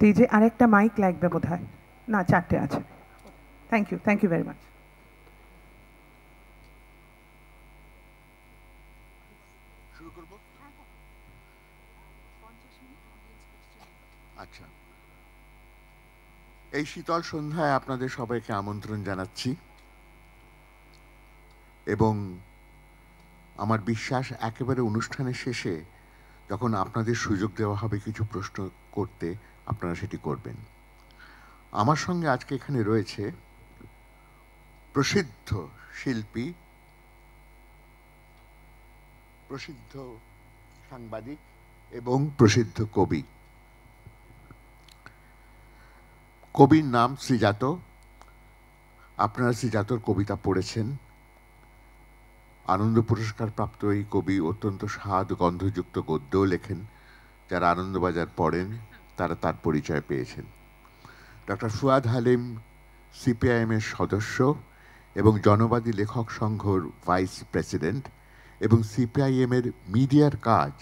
স্টেজে আরেকটা মাইক লাগবে বোধ না, চারটে আছে। Thank you thank you very much এই শীতল সন্ধ্যায় আপনাদের সবাইকে আমন্ত্রণ জানাচ্ছি। এবং আমার বিশ্বাস, একেবারে অনুষ্ঠানের শেষে যখন আপনাদের সুযোগ দেওয়া হবে কিছু প্রশ্ন করতে আপনারা সেটি করবেন। আমার সঙ্গে আজকে এখানে রয়েছে প্রসিদ্ধ শিল্পী, প্রসিদ্ধ সাংবাদিক এবং প্রসিদ্ধ কবি। কবির নাম শ্রীজাত আপনারা শ্রীজাতর কবিতা পড়েছেন। আনন্দ পুরস্কার প্রাপ্ত এই কবি অত্যন্ত স্বাদ, গন্ধযুক্ত গদ্যও লেখেন। যারা আনন্দবাজার পড়েন তারা তার পরিচয় পেয়েছেন। ডক্টর ফুয়াদ হালিম, সিপিআইএমের সদস্য এবং জনবাদী লেখক সংঘর ভাইস প্রেসিডেন্ট এবং সিপিআইএমের মিডিয়ার কাজ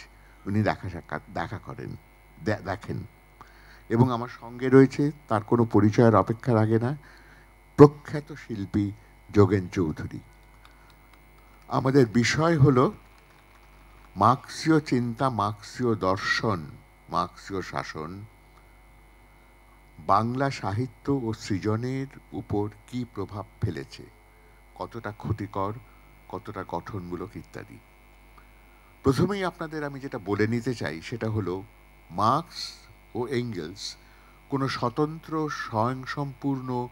উনি দেখা সাক্ষাৎ, দেখা করেন দেখেন। এবং আমার সঙ্গে রয়েছে তার কোনো পরিচয়ের অপেক্ষা রাখে না, প্রখ্যাত শিল্পী যোগেন চৌধুরী। আমাদের বিষয় হলো মার্ক্সীয় চিন্তা, মার্ক্সীয় দর্শন। মার্ক্সীয় শাসন, বাংলা সাহিত্য ও সৃজনের উপর কি প্রভাব ফেলেছে? কতটা ক্ষতিকর, কতটা গঠনমূলক ইত্যাদি। প্রথমেই আপনাদের আমি যেটা বলে নিতে চাই সেটা হলো, মার্কস ও এঙ্গেলস কোনো স্বতন্ত্র, স্বয়ংসম্পূর্ণ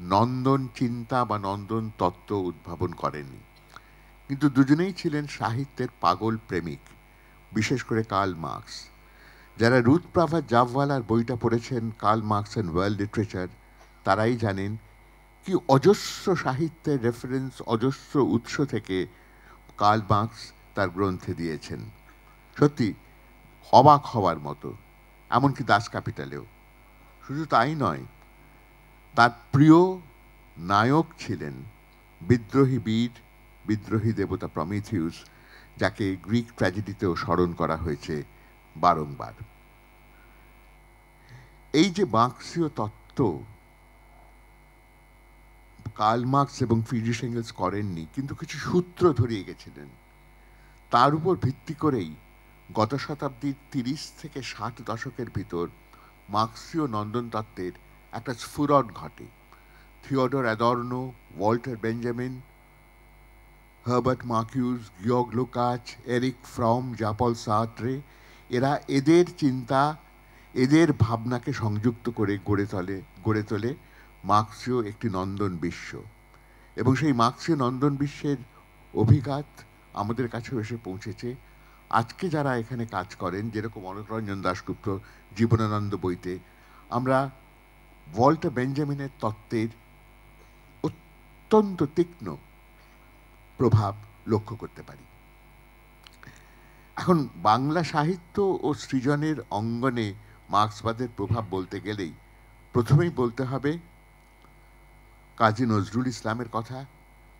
নন্দন চিন্তা বা নন্দন তত্ত্ব উদ্ভাবন করেননি। কিন্তু দুজনেই ছিলেন সাহিত্যের পাগল প্রেমিক, বিশেষ করে কার্ল মার্কস। যারা রুথ প্রাভা জাভওয়ালার বইটা পড়েছেন, Karl Marx and world literature, তারাই জানেন কি অজস্র সাহিত্যের রেফারেন্স অজস্র উৎস থেকে কার্ল মার্কস তার গ্রন্থে দিয়েছেন। সত্যি, অবাক হওয়ার মতো, এমনকি দাস ক্যাপিটালেও। শুধু তাই নয়, তার প্রিয় নায়ক ছিলেন বিদ্রোহী বীর, বিদ্রোহী দেবতা প্রমিথিউস, যাকে গ্রিক ট্র্যাজেডিতেও স্মরণ করা হয়েছে। বারংবার। এই যে মার্ক্সীয় তত্ত্ব কার্ল মার্কস এবং ফ্রিডরিশ এঙ্গেলস করেননি, কিন্তু কিছু সূত্র ধরিয়ে গেছিলেন। তার উপর ভিত্তি করেই গত শতাব্দীর তিরিশ থেকে ষাট দশকের ভিতর মার্ক্সীয় নন্দন তত্ত্বের একটা স্ফুরণ ঘটে। Theodor Adorno, Walter Benjamin, Herbert Marcuse, গিয়গ Lukacs, Erich Fromm, Jean Paul Sartre এরা এদের চিন্তা, এদের ভাবনাকে সংযুক্ত করে গড়ে তোলে গড়ে তোলে মার্ক্সীয় একটি নন্দন বিশ্ব। এবং সেই মার্ক্সীয় নন্দন বিশ্বের অভিঘাত আমাদের কাছেও এসে পৌঁছেছে। আজকে যারা এখানে কাজ করেন, যেরকম অনকরঞ্জন দাশগুপ্ত, জীবনানন্দ বইতে, আমরা ওয়াল্টার বেঞ্জামিনের তত্ত্বের অত্যন্ত তীক্ষ্ণ প্রভাব লক্ষ্য করতে পারি। এখন বাংলা সাহিত্য ও সৃজনের অঙ্গনে মার্ক্সবাদের প্রভাব বলতে গেলেই প্রথমেই বলতে হবে কাজী নজরুল ইসলামের কথা,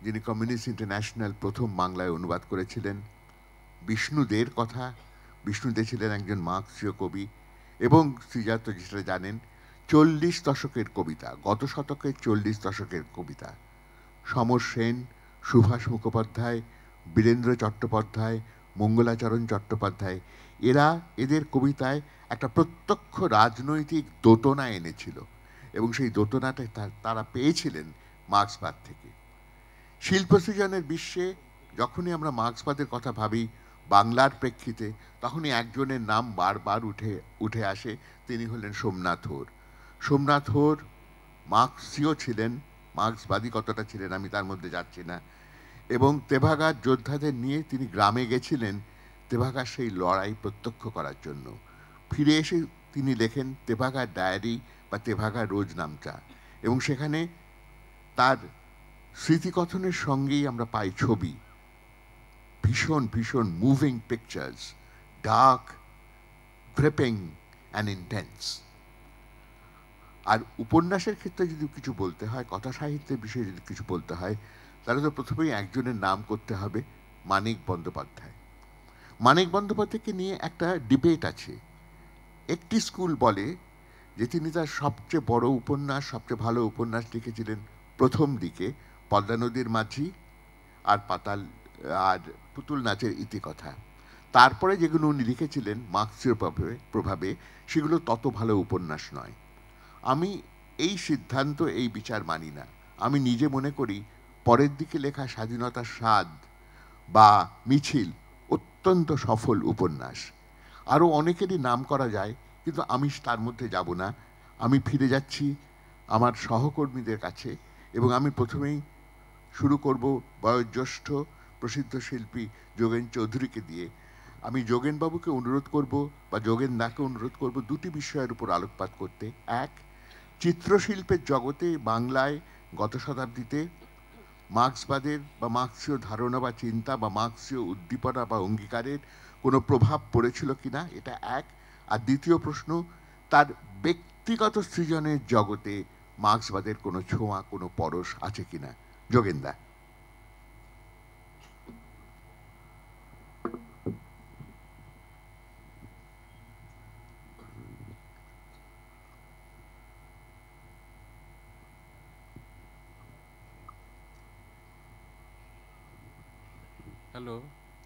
যিনি কমিউনিস্ট ইন্টারন্যাশনাল প্রথম বাংলায় অনুবাদ করেছিলেন, বিষ্ণুদের কথা বিষ্ণুদে ছিলেন একজন মার্ক্সীয় কবি এবং শ্রীজাত যেটা জানেন, চল্লিশ দশকের কবিতা, গত শতকের চল্লিশ দশকের কবিতা। সমর সেন, সুভাষ মুখোপাধ্যায়, বীরেন্দ্র চট্টোপাধ্যায় মঙ্গলাচরণ চট্টোপাধ্যায়, এরা এদের কবিতায় একটা প্রত্যক্ষ রাজনৈতিক দোটনা এনেছিল এবং সেই দোটনাটা তারা পেয়েছিলেন মার্ক্সবাদ থেকে। শিল্প সৃজনের বিশ্বে যখনই আমরা মার্ক্সবাদের কথা ভাবি, বাংলার প্রেক্ষিতে তখনই একজনের নাম বারবার উঠে উঠে আসে, তিনি হলেন সোমনাথ হোর। সোমনাথ হোর মার্ক্সীয় ছিলেন, মার্ক্সবাদী কতটা ছিলেন আমি তার মধ্যে যাচ্ছি না। এবং তেভাগার যোদ্ধাদের নিয়ে তিনি গ্রামে গেছিলেন তেভাগার সেই লড়াই প্রত্যক্ষ করার জন্য। ফিরে এসে তিনি লেখেন তেভাগার ডায়েরি বা তেভাগা রোজ নামটা এবং সেখানে তার স্মৃতিকথনের সঙ্গেই আমরা পাই ছবি। ভীষণ ভীষণ moving pictures dark gripping and intense আর উপন্যাসের ক্ষেত্রে যদি কিছু বলতে হয় কথা সাহিত্যের বিষয়ে যদি কিছু বলতে হয় তাহলে তো প্রথমেই একজনের নাম করতে হবে মানিক বন্দ্যোপাধ্যায়। মানিক বন্দ্যোপাধ্যায়কে নিয়ে একটা ডিবেট আছে। একটি স্কুল বলে যে তিনি তার সবচেয়ে বড় উপন্যাস, সবচেয়ে ভালো উপন্যাস লিখেছিলেন প্রথম দিকে, পদ্মা নদীর মাঝি আর পাতাল, আর পুতুল নাচের ইতিকথা। তারপরে যেগুলো উনি লিখেছিলেন মার্ক্সীয় প্রভাবে প্রভাবে, সেগুলো তত ভালো উপন্যাস নয়। আমি এই সিদ্ধান্ত, এই বিচার মানি না। আমি নিজে মনে করি পরের দিকে লেখা স্বাধীনতার স্বাদ বা মিছিল, অত্যন্ত সফল উপন্যাস। আরও অনেকেরই নাম করা যায়, কিন্তু আমি তার মধ্যে যাব না। আমি ফিরে যাচ্ছি আমার সহকর্মীদের কাছে এবং আমি প্রথমেই শুরু করব বয়োজ্যেষ্ঠ প্রসিদ্ধ শিল্পী যোগেন চৌধুরীকে দিয়ে। আমি যোগেনবাবুকে অনুরোধ করব বা যোগেন দাকে অনুরোধ করব দুটি বিষয়ের উপর আলোকপাত করতে। এক, চিত্রশিল্পের জগতে বাংলায় গত শতাব্দীতে মার্ক্সবাদের বা মার্ক্সীয় ধারণা বা চিন্তা বা মার্ক্সীয় উদ্দীপনা বা অঙ্গীকারের কোনো প্রভাব পড়েছিল কিনা এটা এক। আর দ্বিতীয় প্রশ্ন, তার ব্যক্তিগত সৃজনের জগতে মার্ক্সবাদের কোনো ছোঁয়া, কোনো পরশ আছে কিনা যোগেন্দা।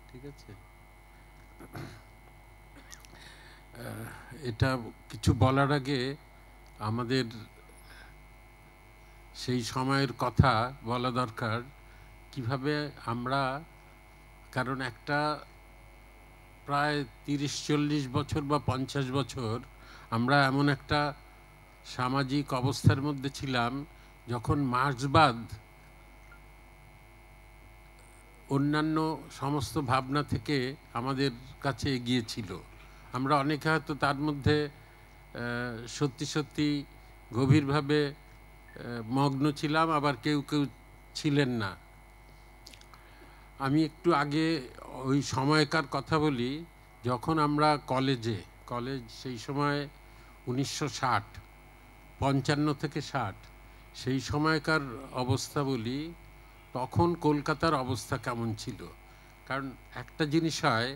ঠিক আছে? এটা কিছু বলার আগে আমাদের সেই সময়ের কথা বলা দরকার, কীভাবে আমরা, কারণ একটা প্রায় তিরিশ, চল্লিশ বছর বা পঞ্চাশ বছর আমরা এমন একটা সামাজিক অবস্থার মধ্যে ছিলাম, যখন মার্ক্সবাদ অন্যান্য সমস্ত ভাবনা থেকে আমাদের কাছে এগিয়ে ছিল আমরা অনেকে হয়তো তার মধ্যে সত্যি সত্যি গভীরভাবে মগ্ন ছিলাম, আবার কেউ কেউ ছিলেন না। আমি একটু আগে ওই সময়কার কথা বলি, যখন আমরা কলেজে, কলেজ সেই সময় উনিশশো ষাট, পঞ্চান্ন থেকে ষাট, সেই সময়কার অবস্থা বলি তখন কলকাতার অবস্থা কেমন ছিল? কারণ একটা জিনিস হয়,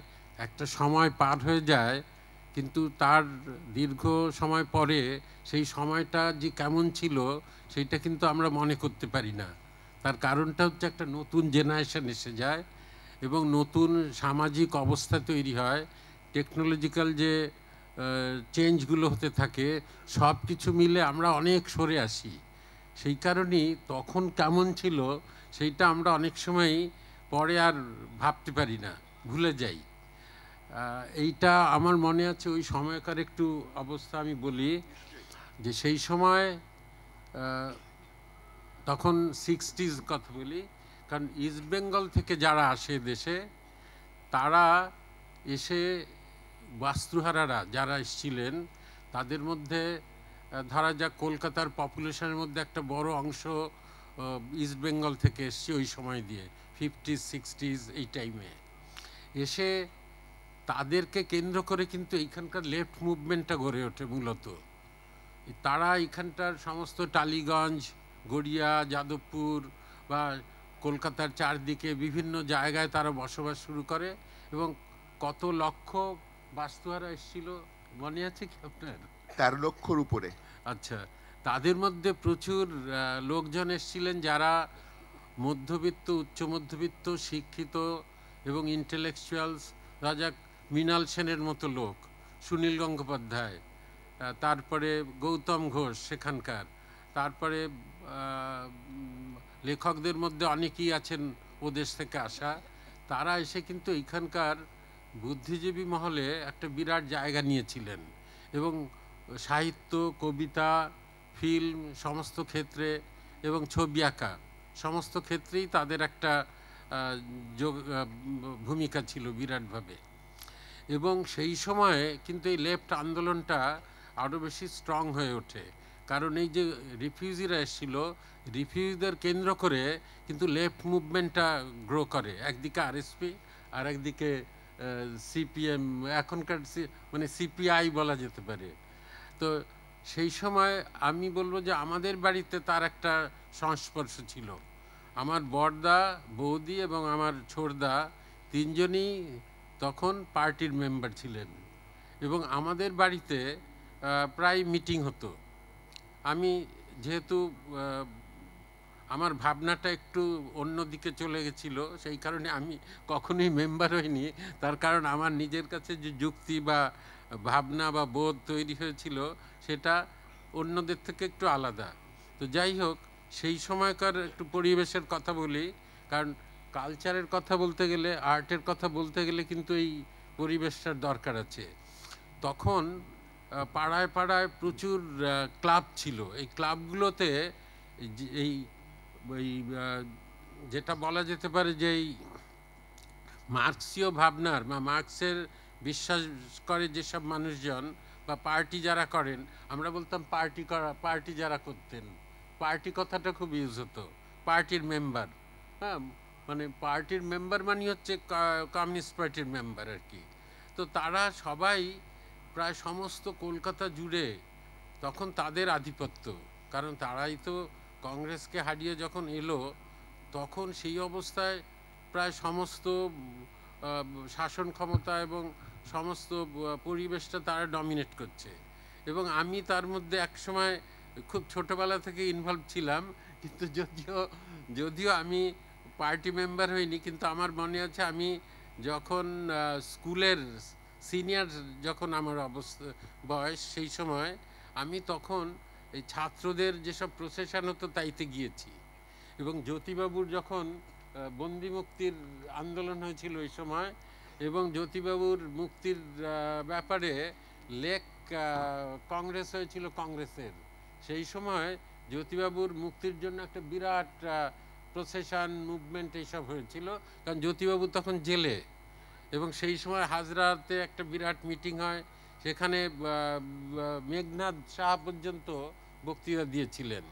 একটা সময় পার হয়ে যায়, কিন্তু তার দীর্ঘ সময় পরে সেই সময়টা যে কেমন ছিল, সেইটা কিন্তু আমরা মনে করতে পারি না। তার কারণটা হচ্ছে একটা নতুন জেনারেশন এসে যায় এবং নতুন সামাজিক অবস্থা তৈরি হয়। টেকনোলজিক্যাল যে চেঞ্জগুলো হতে থাকে সব কিছু মিলে আমরা অনেক সরে আসি। সেই কারণেই তখন কেমন ছিল সেইটা আমরা অনেক সময়ই পরে আর ভাবতে পারি না, ভুলে যাই। এইটা আমার মনে আছে ওই সময়কার একটু অবস্থা আমি বলি যে সেই সময় তখন সিক্সটিজ কথা বলি, কারণ ইস্ট বেঙ্গল থেকে যারা আসে দেশে, তারা এসে বাস্তুহারারা যারা এসেছিলেন, তাদের মধ্যে ধরা যাক কলকাতার পপুলেশনের মধ্যে একটা বড় অংশ ইস্ট বেঙ্গল থেকে এসছে ওই সময় দিয়ে ফিফটিজ সিক্সটিজ এই টাইমে এসে তাদেরকে কেন্দ্র করে কিন্তু এইখানকার লেফট মুভমেন্টটা গড়ে ওঠে মূলত। তারা এখানটার সমস্ত টালিগঞ্জ গড়িয়া যাদবপুর বা কলকাতার চারদিকে বিভিন্ন জায়গায় তারা বসবাস শুরু করে এবং কত লক্ষ বাস্তুহারা এসেছিল মনে আছে কি আপনার? তেরো লক্ষর উপরে। আচ্ছা তাদের মধ্যে প্রচুর লোকজন এসেছিলেন যারা মধ্যবিত্ত, উচ্চ মধ্যবিত্ত, শিক্ষিত এবং ইন্টেলেকচুয়ালস রাজা মৃণাল সেনের মতো লোক, সুনীল গঙ্গোপাধ্যায় তারপরে গৌতম ঘোষ সেখানকার, তারপরে লেখকদের মধ্যে অনেকেই আছেন ও দেশ থেকে আসা, তারা এসে কিন্তু এইখানকার বুদ্ধিজীবী মহলে একটা বিরাট জায়গা নিয়েছিলেন এবং সাহিত্য, কবিতা ফিল্ম সমস্ত ক্ষেত্রে এবং ছবি আঁকা, সমস্ত ক্ষেত্রেই তাদের একটা যোগ ভূমিকা ছিল বিরাটভাবে। এবং সেই সময়ে কিন্তু এই লেফট আন্দোলনটা আরও বেশি স্ট্রং হয়ে ওঠে। কারণ এই যে রিফিউজিরা এসেছিল রিফিউজিদের কেন্দ্র করে কিন্তু লেফট মুভমেন্টটা গ্রো করে। একদিকে আরএসপি আর একদিকে সিপিএম এখনকার মানে সিপিআই বলা যেতে পারে। তো সেই সময় আমি বলব যে আমাদের বাড়িতে তার একটা সংস্পর্শ ছিল। আমার বড়দা বৌদি এবং আমার ছোড়দা তিনজনই তখন পার্টির মেম্বার ছিলেন এবং আমাদের বাড়িতে প্রায় মিটিং হতো। আমি যেহেতু আমার ভাবনাটা একটু অন্য দিকে চলে গেছিল, সেই কারণে আমি কখনোই মেম্বার হইনি। তার কারণ আমার নিজের কাছে যে যুক্তি বা ভাবনা বা বোধ তৈরি হয়েছিল, সেটা অন্যদের থেকে একটু আলাদা। তো যাই হোক, সেই সময়কার একটু পরিবেশের কথা বলি, কারণ কালচারের কথা বলতে গেলে, আর্টের কথা বলতে গেলে কিন্তু এই পরিবেশটার দরকার আছে। তখন পাড়ায় পাড়ায় প্রচুর ক্লাব ছিল। এই ক্লাবগুলোতে এই ওই যেটা বলা যেতে পারে যে এই মার্ক্সীয় ভাবনার বা মার্ক্সের বিশ্বাস করে যেসব মানুষজন বা পার্টি যারা করেন, আমরা বলতাম পার্টি করা, পার্টি যারা করতেন। পার্টি কথাটা খুব ইউজ হতো। পার্টির মেম্বার। হ্যাঁ মানে পার্টির মেম্বার মানে হচ্ছে কমিউনিস্ট পার্টির মেম্বার আর কি। তো তারা সবাই প্রায় সমস্ত কলকাতা জুড়ে তখন তাদের আধিপত্য। কারণ তারাই তো কংগ্রেসকে হারিয়ে যখন এলো, তখন সেই অবস্থায় প্রায় সমস্ত শাসন ক্ষমতা এবং সমস্ত পরিবেশটা তারা ডমিনেট করছে। এবং আমি তার মধ্যে একসময় খুব ছোটোবেলা থেকে ইনভলভ ছিলাম কিন্তু যদিও যদিও আমি পার্টি মেম্বার হইনি কিন্তু আমার মনে আছে আমি যখন স্কুলের সিনিয়র যখন আমার অবস্থা বয়স সেই সময় আমি তখন এই ছাত্রদের যেসব প্রসেশন হতো তাইতে গিয়েছি। এবং জ্যোতিবাবুর যখন আহ, বন্দি মুক্তির আন্দোলন হয়েছিল ওই সময় এবং জ্যোতিবাবুর মুক্তির ব্যাপারে লেক কংগ্রেস হয়েছিল কংগ্রেসের। সেই সময় জ্যোতিবাবুর মুক্তির জন্য একটা বিরাট প্রসেশন মুভমেন্ট এইসব হয়েছিল। কারণ জ্যোতিবাবু তখন জেলে এবং সেই সময় হাজরাতে একটা বিরাট মিটিং হয়। সেখানে মেঘনাথ শাহ পর্যন্ত বক্তৃতা দিয়েছিলেন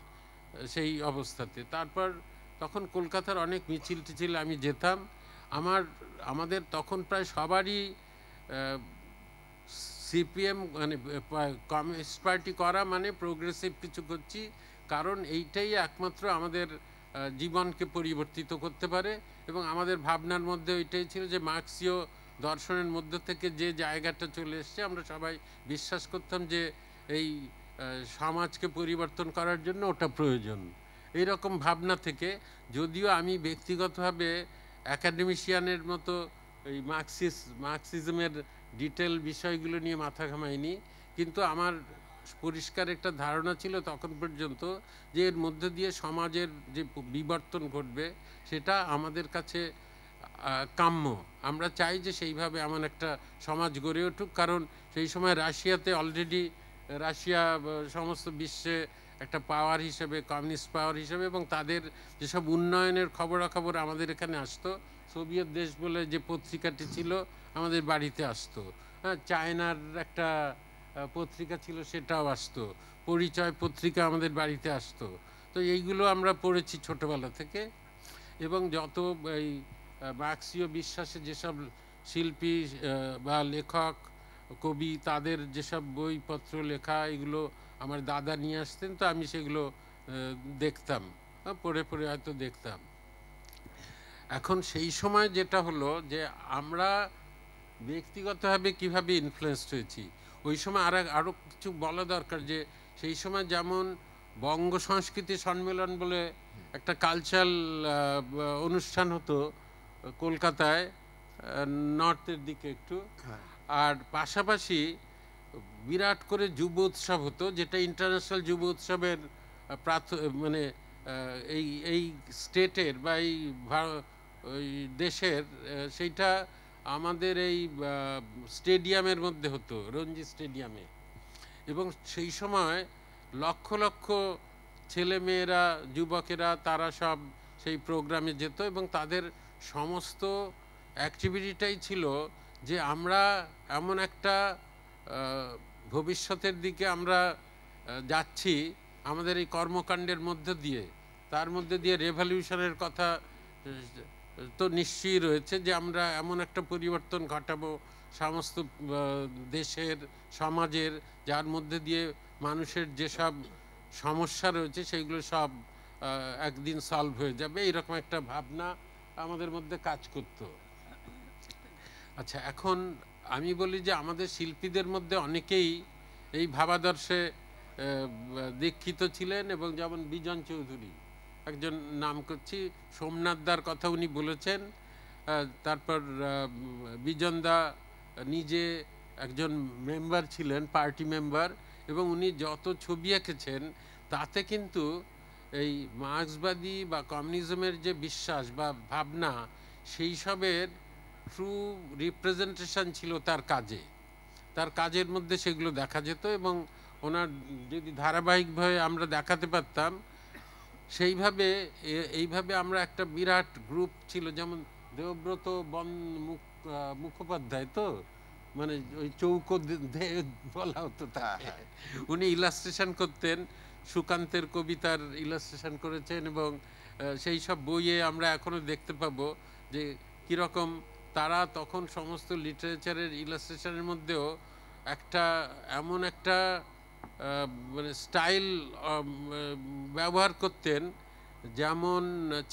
সেই অবস্থাতে। তারপর তখন কলকাতার অনেক মিছিল টিছিল আমি যেতাম। আমার, আমাদের তখন প্রায় সবারই সিপিএম মানে কমিউনিস্ট পার্টি করা মানে প্রোগ্রেসিভ কিছু করছি। কারণ এইটাই একমাত্র আমাদের জীবনকে পরিবর্তিত করতে পারে এবং আমাদের ভাবনার মধ্যে ওইটাই ছিল যে মার্ক্সীয় দর্শনের মধ্য থেকে যে জায়গাটা চলে এসছে, আমরা সবাই বিশ্বাস করতাম যে এই সমাজকে পরিবর্তন করার জন্য ওটা প্রয়োজন। এই রকম ভাবনা থেকে যদিও আমি ব্যক্তিগতভাবে অ্যাকাডেমিশিয়ানের মতো এই মার্কসিস মার্কসিজমের ডিটেল বিষয়গুলো নিয়ে মাথা ঘামাইনি। কিন্তু আমার পরিষ্কার একটা ধারণা ছিল তখন পর্যন্ত যে এর মধ্যে দিয়ে সমাজের যে বিবর্তন ঘটবে সেটা আমাদের কাছে কাম্য। আমরা চাই যে সেইভাবে এমন একটা সমাজ গড়ে উঠুক। কারণ সেই সময় রাশিয়াতে অলরেডি রাশিয়া সমস্ত বিশ্বে একটা পাওয়ার হিসেবে কমিউনিস্ট পাওয়ার হিসেবে এবং তাদের যেসব উন্নয়নের খবরাখবর আমাদের এখানে আসতো, সোভিয়েত দেশ বলে যে পত্রিকাটি ছিল আমাদের বাড়িতে আসতো। হ্যাঁ চায়নার একটা পত্রিকা ছিল সেটাও আসতো। পরিচয় পত্রিকা আমাদের বাড়িতে আসতো। তো এইগুলো আমরা পড়েছি ছোটোবেলা থেকে এবং যত এই মার্ক্সীয় বিশ্বাসে যেসব শিল্পী বা লেখক, কবি, তাদের যেসব বইপত্র, লেখা, এগুলো আমার দাদা নিয়ে আসতেন তো আমি সেগুলো দেখতাম। পড়ে পড়ে হয়তো দেখতাম। এখন সেই সময় যেটা হলো যে আমরা ব্যক্তিগতভাবে কীভাবে ইনফ্লুয়েসড হয়েছি ওই সময় আর আরও কিছু বলা দরকার যে সেই সময় যেমন বঙ্গ সংস্কৃতি সম্মেলন বলে একটা কালচারাল অনুষ্ঠান হতো কলকাতায় নর্থের দিকে একটু। আর পাশাপাশি বিরাট করে যুব উৎসব হতো, যেটা ইন্টারন্যাশনাল যুব উৎসবের প্রাথ মানে এই এই স্টেটের বা এই দেশের সেইটা আমাদের এই স্টেডিয়ামের মধ্যে হতো, রঞ্জি স্টেডিয়ামে এবং সেই সময় লক্ষ লক্ষ ছেলে মেয়েরা যুবকেরা, তারা সব সেই প্রোগ্রামে যেত এবং তাদের সমস্ত অ্যাক্টিভিটিটাই ছিল যে আমরা এমন একটা ভবিষ্যতের দিকে আমরা যাচ্ছি আমাদের এই কর্মকাণ্ডের মধ্যে দিয়ে। তার মধ্যে দিয়ে রেভলিউশনের কথা তো নিশ্চয়ই রয়েছে যে আমরা এমন একটা পরিবর্তন ঘটাবো সমস্ত দেশের, সমাজের, যার মধ্যে দিয়ে মানুষের যেসব সমস্যা রয়েছে সেইগুলো সব একদিন সলভ হয়ে যাবে। এরকম একটা ভাবনা আমাদের মধ্যে কাজ করতো। আচ্ছা এখন আমি বলি যে আমাদের শিল্পীদের মধ্যে অনেকেই এই ভাবাদর্শে দীক্ষিত ছিলেন এবং যেমন বিজন চৌধুরী, একজন নাম করছি সোমনাথদার কথা উনি বলেছেন তারপর বিজনদা নিজে একজন মেম্বার ছিলেন, পার্টি মেম্বার, এবং উনি যত ছবি এঁকেছেন, তাতে কিন্তু এই মার্ক্সবাদী বা কমিউনিজমের যে বিশ্বাস বা ভাবনা, সেই সবের ট্রু রিপ্রেজেন্টেশন ছিল তার কাজে। তার কাজের মধ্যে সেগুলো দেখা যেত এবং ওনার যদি ধারাবাহিকভাবে আমরা দেখাতে পারতাম সেইভাবে এইভাবে আমরা একটা বিরাট গ্রুপ ছিল যেমন দেবব্রত বন মুখ- মুখোপাধ্যায় তো? মানে ওই চৌকো বলা হতো তাকে। উনি ইলাস্ট্রেশন করতেন সুকান্তের কবিতার ইলাস্ট্রেশন করেছেন এবং সেই সব বইয়ে আমরা এখনও দেখতে পাবো যে কীরকম তারা তখন সমস্ত লিটারেচারের, ইলাস্ট্রেশনের মধ্যেও একটা এমন একটা মানে স্টাইল ব্যবহার করতেন যেমন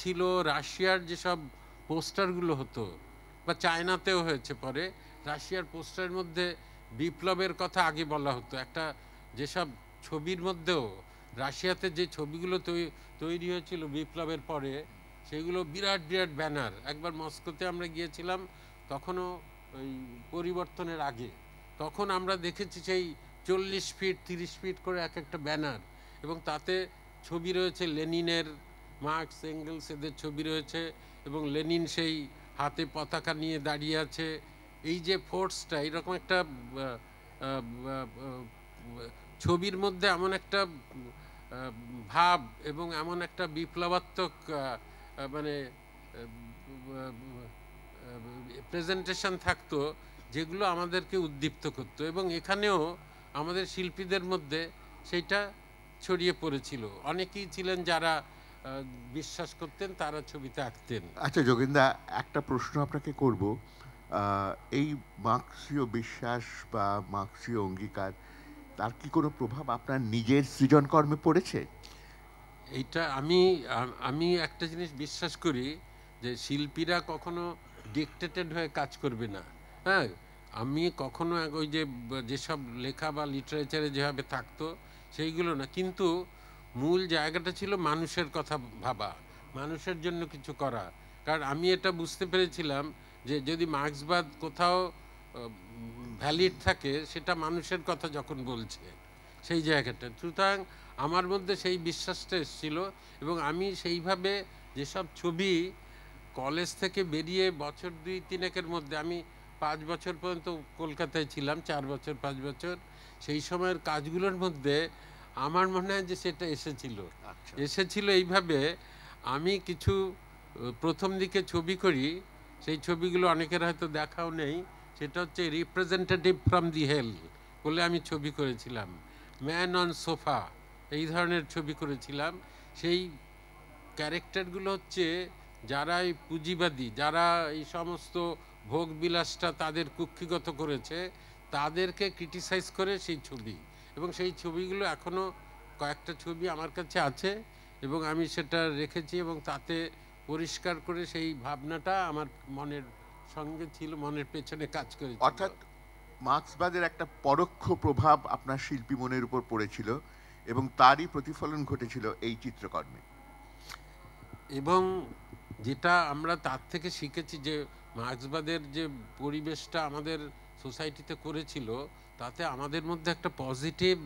ছিল রাশিয়ার যেসব পোস্টারগুলো হতো বা চায়নাতেও হয়েছে পরে, রাশিয়ার পোস্টারের মধ্যে বিপ্লবের কথা আগে বলা হতো। একটা যেসব ছবির মধ্যেও রাশিয়াতে যে ছবিগুলো তৈরি হয়েছিল বিপ্লবের পরে সেগুলো বিরাট বিরাট ব্যানার। একবার মস্কোতে আমরা গিয়েছিলাম, তখনও ওই পরিবর্তনের আগে। তখন আমরা দেখেছি সেই চল্লিশ ফিট, তিরিশ ফিট করে এক একটা ব্যানার। এবং তাতে ছবি রয়েছে লেনিনের মার্কস এঙ্গেলস এদের ছবি রয়েছে এবং লেনিন সেই হাতে পতাকা নিয়ে দাঁড়িয়ে আছে। এই যে ফোর্সটা, এরকম একটা ছবির মধ্যে এমন একটা ভাব এবং এমন একটা বিপ্লবাত্মক মানে প্রেজেন্টেশন থাকতো, যেগুলো আমাদেরকে উদ্দীপ্ত করতো এবং এখানেও আমাদের শিল্পীদের মধ্যে সেইটা ছড়িয়ে পড়েছিল। অনেকেই ছিলেন যারা বিশ্বাস করতেন, তারা ছবিতে আঁকতেন। আচ্ছা যোগেন্দা, একটা প্রশ্ন আপনাকে করব। এই মার্ক্সীয় বিশ্বাস বা মার্ক্সীয় অঙ্গীকার, তার কি কোনো প্রভাব আপনার নিজের সৃজনকর্মে পড়েছে? এইটা আমি আমি একটা জিনিস বিশ্বাস করি যে শিল্পীরা কখনো ডিকটেটেড হয়ে কাজ করবে না। হ্যাঁ আমি কখনো ওই যে, যেসব লেখা বা লিটারেচারে যেভাবে থাকতো, সেইগুলো না। কিন্তু মূল জায়গাটা ছিল মানুষের কথা ভাবা, মানুষের জন্য কিছু করা। কারণ আমি এটা বুঝতে পেরেছিলাম যে যদি মার্ক্সবাদ কোথাও ভ্যালিড থাকে, সেটা মানুষের কথা যখন বলছে, সেই জায়গাটা। সুতরাং আমার মধ্যে সেই বিশ্বাসটা এসেছিল এবং আমি সেইভাবে যেসব ছবি কলেজ থেকে বেরিয়ে বছর দুই তিনেকের মধ্যে আমি পাঁচ বছর পর্যন্ত কলকাতায় ছিলাম চার বছর পাঁচ বছর সেই সময়ের কাজগুলোর মধ্যে আমার মনে হয় যে সেটা এসেছিল। আচ্ছা। এসেছিল এইভাবে আমি কিছু প্রথম দিকে ছবি করি সেই ছবিগুলো অনেকের হয়তো দেখাও নেই সেটা হচ্ছে রিপ্রেজেন্টেটিভ ফ্রম দি হেল বলে আমি ছবি করেছিলাম। ম্যান অন সোফা এই ধরনের ছবি করেছিলাম। সেই ক্যারেক্টারগুলো হচ্ছে যারা এই পুঁজিবাদী, যারা এই সমস্ত ভোগ বিলাসটা তাদের কুক্ষিগত করেছে, তাদেরকে ক্রিটিসাইজ করে সেই ছবি। এবং সেই ছবিগুলো এখনও কয়েকটা ছবি আমার কাছে আছে এবং আমি সেটা রেখেছি এবং তাতে পরিষ্কার করে সেই ভাবনাটা আমার মনের সঙ্গে ছিল, মনের পেছনে কাজ করেছে অর্থাৎ মার্ক্সবাদের একটা পরোক্ষ প্রভাব আপনার শিল্পী মনের উপর পড়েছিল। এবং তারই প্রতিফলন ঘটেছিল এই চিত্রকর্মে। এবং যেটা আমরা তার থেকে শিখেছি যে মার্ক্সবাদের যে পরিবেশটা আমাদের সোসাইটিতে করেছিল, তাতে আমাদের মধ্যে একটা পজিটিভ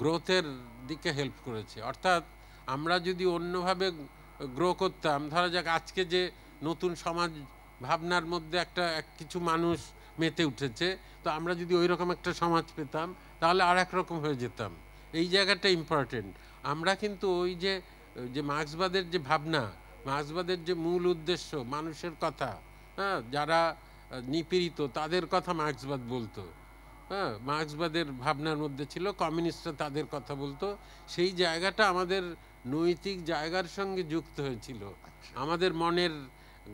গ্রোথের দিকে হেল্প করেছে। অর্থাৎ আমরা যদি অন্যভাবে গ্রো করতাম, ধরা যাক আজকে যে নতুন সমাজ ভাবনার মধ্যে একটা, এক কিছু মানুষ মেতে উঠেছে, তো আমরা যদি ওই রকম একটা সমাজ পেতাম, তাহলে আর এক রকম হয়ে যেতাম। এই জায়গাটা ইম্পর্টেন্ট আমরা কিন্তু ওই যে যে মার্ক্সবাদের যে ভাবনা মার্ক্সবাদের যে মূল উদ্দেশ্য মানুষের কথা হ্যাঁ যারা নিপীড়িত তাদের কথা মার্ক্সবাদ বলতো। হ্যাঁ মার্ক্সবাদের ভাবনার মধ্যে ছিল কমিউনিস্টরা তাদের কথা বলতো। সেই জায়গাটা আমাদের নৈতিক জায়গার সঙ্গে যুক্ত হয়েছিল। আমাদের মনের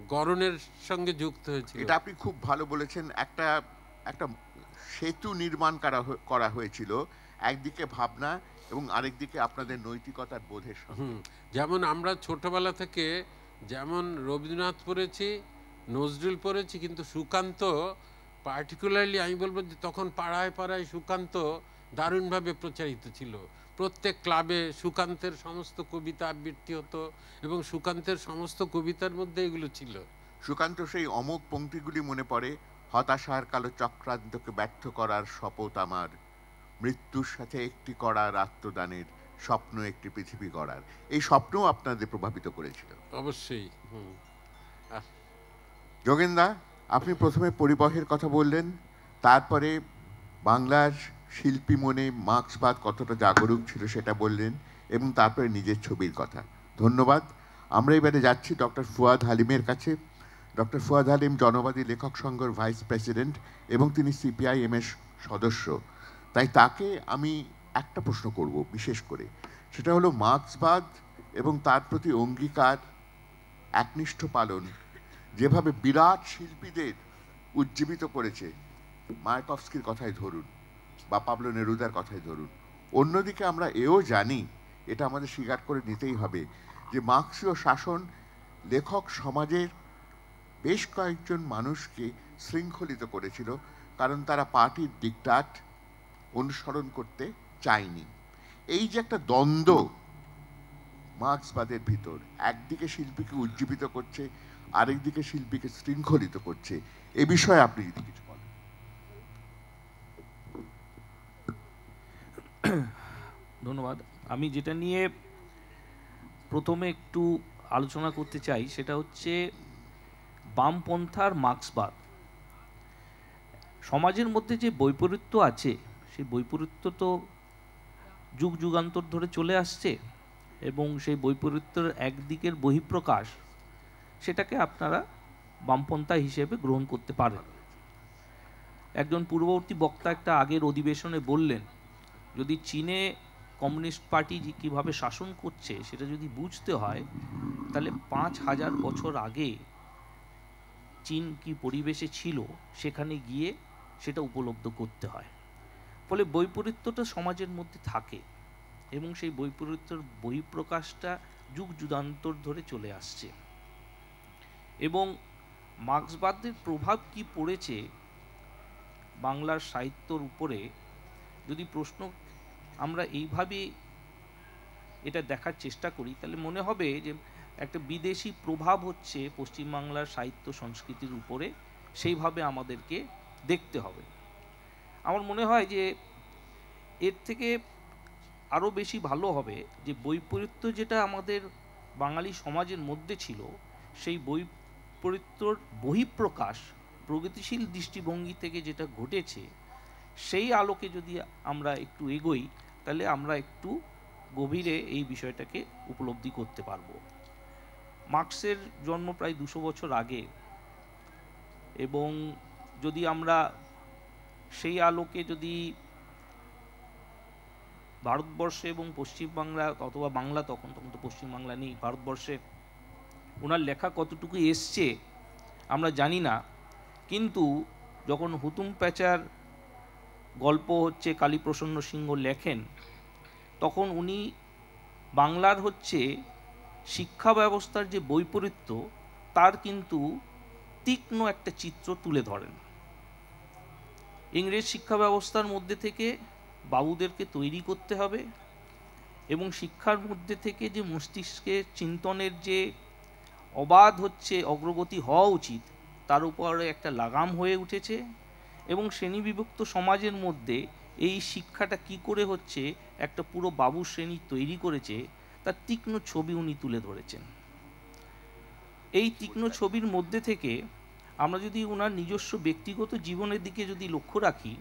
গড়নের সঙ্গে যুক্ত হয়েছিল। এটা আপনি খুব ভালো বলেছেন। একটা একটা সেতু নির্মাণ করা করা হয়েছিল। একদিকে ভাবনা এবং আরেকদিকে আপনাদের নৈতিকতার বোধের সঙ্গে। যেমন আমরা ছোটবেলা থেকে যেমন রবীন্দ্রনাথ পড়েছি নজরুল পড়েছি কিন্তু সুকান্ত পার্টিকুলারলি আমি বলব যে তখন পাড়ায় পাড়ায় সুকান্ত দারুণভাবে প্রচারিত ছিল। প্রত্যেক ক্লাবে সুকান্তের সমস্ত কবিতা আবৃত্তি হতো এবং সুকান্তের সমস্ত কবিতার মধ্যে এগুলো ছিল। সুকান্ত সেই অমোঘ পঙ্ক্তিগুলি মনে পড়ে হতাশার কালো চক্রান্তকে ব্যর্থ করার শপথ আমার। মৃত্যুর সাথে একটি করার আত্মদানের স্বপ্ন একটি পৃথিবী গড়ার। এই স্বপ্নও আপনাদের প্রভাবিত করেছিল। অবশ্যই যোগেন্দা আপনি প্রথমে পরিবহের কথা বললেন তারপরে বাংলার শিল্পী মনে মার্ক্সবাদ কতটা জাগরুক ছিল সেটা বললেন এবং তারপরে নিজের ছবির কথা। ধন্যবাদ। আমরা এবারে যাচ্ছি ডক্টর ফুয়াদ হালিমের কাছে। ডক্টর ফুয়াদ হালিম জনবাদী লেখক সংঘের ভাইস প্রেসিডেন্ট এবং তিনি সিপিআইএমের সদস্য। তাই তাকে আমি একটা প্রশ্ন করব বিশেষ করে। সেটা হলো মার্ক্সবাদ এবং তার প্রতি অঙ্গীকার, একনিষ্ঠ পালন, যেভাবে বিরাট শিল্পীদের উজ্জীবিত করেছে মায়াকফস্কির কথাই ধরুন বা পাবলো নেরুদার কথাই ধরুন। অন্যদিকে আমরা এও জানি, এটা আমাদের স্বীকার করে নিতেই হবে, যে মার্ক্সীয় শাসন লেখক সমাজের বেশ কয়েকজন মানুষকে শৃঙ্খলিত করেছিল, কারণ তারা পার্টির ডিকটাট অনুসরণ করতে চায়নি এই যে একটা দ্বন্দ্ব মার্ক্সবাদের ভিতর, একদিকে শিল্পীকে উজ্জীবিত করছে, আরেকদিকে শিল্পীকে শৃঙ্খলিত করছে, এ বিষয়ে আপনি যদি কিছু বলেন। ধন্যবাদ। আমি যেটা নিয়ে প্রথমে একটু আলোচনা করতে চাই, সেটা হচ্ছে বামপন্থার মার্ক্সবাদ। সমাজের মধ্যে যে বৈপরীত্য আছে সেই বৈপরীত্য তো যুগ যুগান্তর ধরে চলে আসছে এবং সেই বৈপরীত্যের একদিকের বহিঃপ্রকাশ সেটাকে আপনারা বামপন্থা হিসেবে গ্রহণ করতে পারেন। একজন পূর্ববর্তী বক্তা একটা আগের অধিবেশনে বললেন, যদি চীনে কমিউনিস্ট পার্টি যে কীভাবে শাসন করছে সেটা যদি বুঝতে হয়, তাহলে পাঁচ হাজার বছর আগে চীন কি পরিবেশে ছিল সেখানে গিয়ে সেটা উপলব্ধ করতে হয়। ফলে বৈপরীত্যটা সমাজের মধ্যে থাকে এবং সেই বৈপরীত্যর বহিঃপ্রকাশটা যুগ যুগান্তর ধরে চলে আসছে। এবং মার্ক্সবাদের প্রভাব কি পড়েছে বাংলার সাহিত্যর উপরে, যদি প্রশ্ন আমরা এইভাবে এটা দেখার চেষ্টা করি, তাহলে মনে হবে যে একটা বিদেশি প্রভাব হচ্ছে পশ্চিমবাংলার সাহিত্য সংস্কৃতির উপরে, সেইভাবে আমাদেরকে দেখতে হবে। আমার মনে হয় যে এর থেকে আরও বেশি ভালো হবে যে বৈপরীত্য যেটা আমাদের বাঙালি সমাজের মধ্যে ছিল, সেই বৈপরীত্যর বহিঃপ্রকাশ, প্রগতিশীল দৃষ্টিভঙ্গি থেকে যেটা ঘটেছে, সেই আলোকে যদি আমরা একটু এগোই, তাহলে আমরা একটু গভীরে এই বিষয়টাকে উপলব্ধি করতে পারব। মার্ক্সের জন্ম প্রায় দুশো বছর আগে এবং যদি আমরা সেই আলোকে যদি ভারতবর্ষে এবং পশ্চিমবাংলা অথবা বাংলা তখন তখন তো পশ্চিমবাংলা নেই, ভারতবর্ষে ওনার লেখা কতটুকু এসছে আমরা জানি না, কিন্তু যখন হুতুম প্যাচার গল্প হচ্ছে কালীপ্রসন্ন সিংহ লেখেন, তখন উনি বাংলার হচ্ছে শিক্ষা ব্যবস্থার যে বৈপরীত্য, তার কিন্তু তীক্ষ্ণ একটা চিত্র তুলে ধরেন। ইংরেজ শিক্ষা ব্যবস্থার মধ্যে থেকে বাবুদেরকে তৈরি করতে হবে এবং শিক্ষার মধ্যে থেকে যে মস্তিষ্কে চিন্তনের যে অবাধ হচ্ছে অগ্রগতি হওয়া উচিত তার উপরে একটা লাগাম হয়ে উঠেছে এবং শ্রেণীবিভক্ত সমাজের মধ্যে এই শিক্ষাটা কি করে হচ্ছে একটা পুরো বাবু শ্রেণি তৈরি করেছে তার তীক্ষ্ণ ছবি উনি তুলে ধরেছেন। এই তীক্ষ্ণ ছবির মধ্যে থেকে আমরা যদি ওনার নিজস্ব ব্যক্তিগত জীবনের দিকে যদি লক্ষ্য রাখি,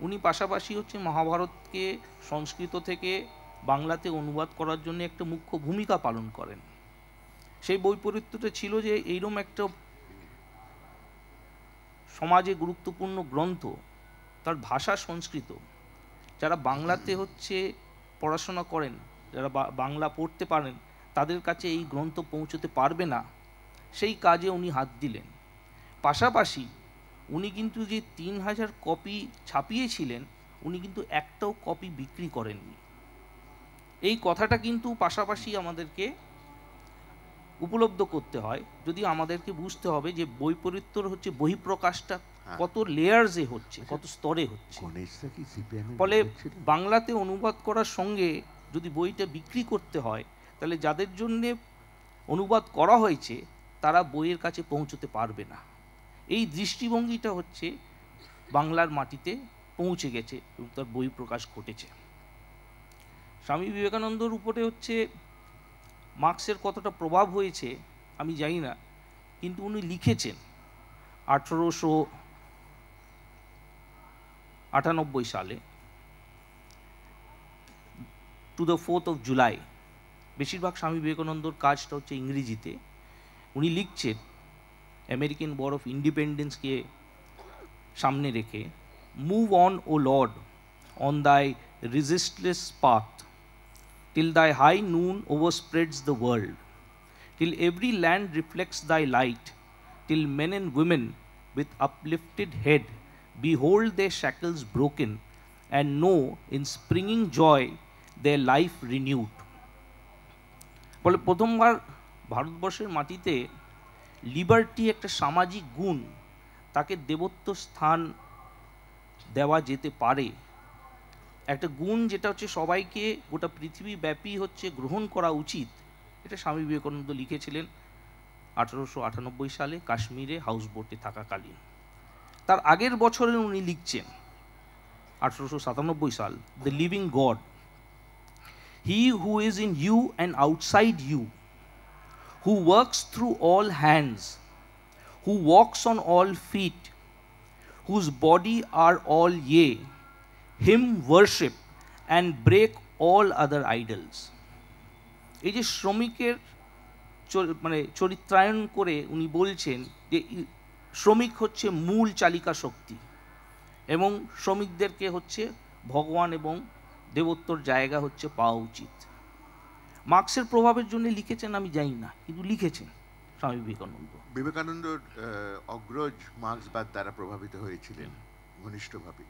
উনি পাশাপাশি হচ্ছে মহাভারতকে সংস্কৃত থেকে বাংলাতে অনুবাদ করার জন্য একটা মুখ্য ভূমিকা পালন করেন। সেই বৈপরীত্যটা ছিল যে এইরকম একটা সমাজে গুরুত্বপূর্ণ গ্রন্থ, তার ভাষা সংস্কৃত, যারা বাংলাতে হচ্ছে পড়াশোনা করেন, যারা বাংলা পড়তে পারেন, তাদের কাছে এই গ্রন্থ পৌঁছতে পারবে না, সেই কাজে উনি হাত দিলেন। পাশাপাশি উনি কিন্তু যে তিন হাজার কপি ছাপিয়েছিলেন উনি কিন্তু একটাও কপি বিক্রি করেননি। এই কথাটা কিন্তু পাশাপাশি আমাদেরকে উপলব্ধ করতে হয়। যদি আমাদেরকে বুঝতে হবে যে বৈপরীত্যর হচ্ছে বহিঃপ্রকাশটা কত লেয়ার্সে হচ্ছে কত স্তরে হচ্ছে। ফলে বাংলাতে অনুবাদ করার সঙ্গে যদি বইটা বিক্রি করতে হয় তাহলে যাদের জন্যে অনুবাদ করা হয়েছে তারা বইয়ের কাছে পৌঁছতে পারবে না। এই দৃষ্টিভঙ্গিটা হচ্ছে বাংলার মাটিতে পৌঁছে গেছে এবং তার বই প্রকাশ ঘটেছে। স্বামী বিবেকানন্দর উপরে হচ্ছে মার্ক্সের কতটা প্রভাব হয়েছে আমি জানি না, কিন্তু উনি লিখেছেন আঠেরোশো আটানব্বই সালে to the fourth of July. বেশিরভাগ স্বামী বিবেকানন্দর কাজটা হচ্ছে ইংরেজিতে। উনি লিখছেন আমেরিকান ওয়ার অফ ইন্ডিপেন্ডেন্সকে সামনে রেখে move on O lord on thy resistless path till thy high noon overspreads the world till every land reflects thy light, till men and women with uplifted head behold their shackles broken and know in springing joy their life renewed. বলে প্রথমবার ভারতবর্ষের মাটিতে liberty একটা সামাজিক গুণ। তাকে দেবত্ব স্থান দেওয়া যেতে পারে। একটা গুণ যেটা হচ্ছে সবাইকে গোটা পৃথিবীব্যাপী হচ্ছে গ্রহণ করা উচিত। এটা স্বামী বিবেকানন্দ লিখেছিলেন আঠারোশো আটানব্বই সালে কাশ্মীরে হাউস বোটে থাকাকালীন। তার আগের বছরে উনি লিখছেন আঠারোশো সাতানব্বই সাল, the living God, he who is in you and outside you. Who works through all hands who walks on all feet whose body are all ye him worship and break all other idols এই যে শ্রমিকের মানে চরিত্রায়ন করে উনি বলছেন যে শ্রমিক হচ্ছে মূল চালিকা শক্তি এবং শ্রমিকদেরকে হচ্ছে ভগবান এবং দেবত্বর জায়গা হচ্ছে পাওয়া উচিত। মার্ক্সের প্রভাবের জন্য লিখেছেন আমি জানি না কিন্তু লিখেছেন স্বামী বিবেকানন্দ বিবেকানন্দ অগ্রজ মার্ক্সবাদ দ্বারা প্রভাবিত হয়েছিলেন ঘনিষ্ঠভাবে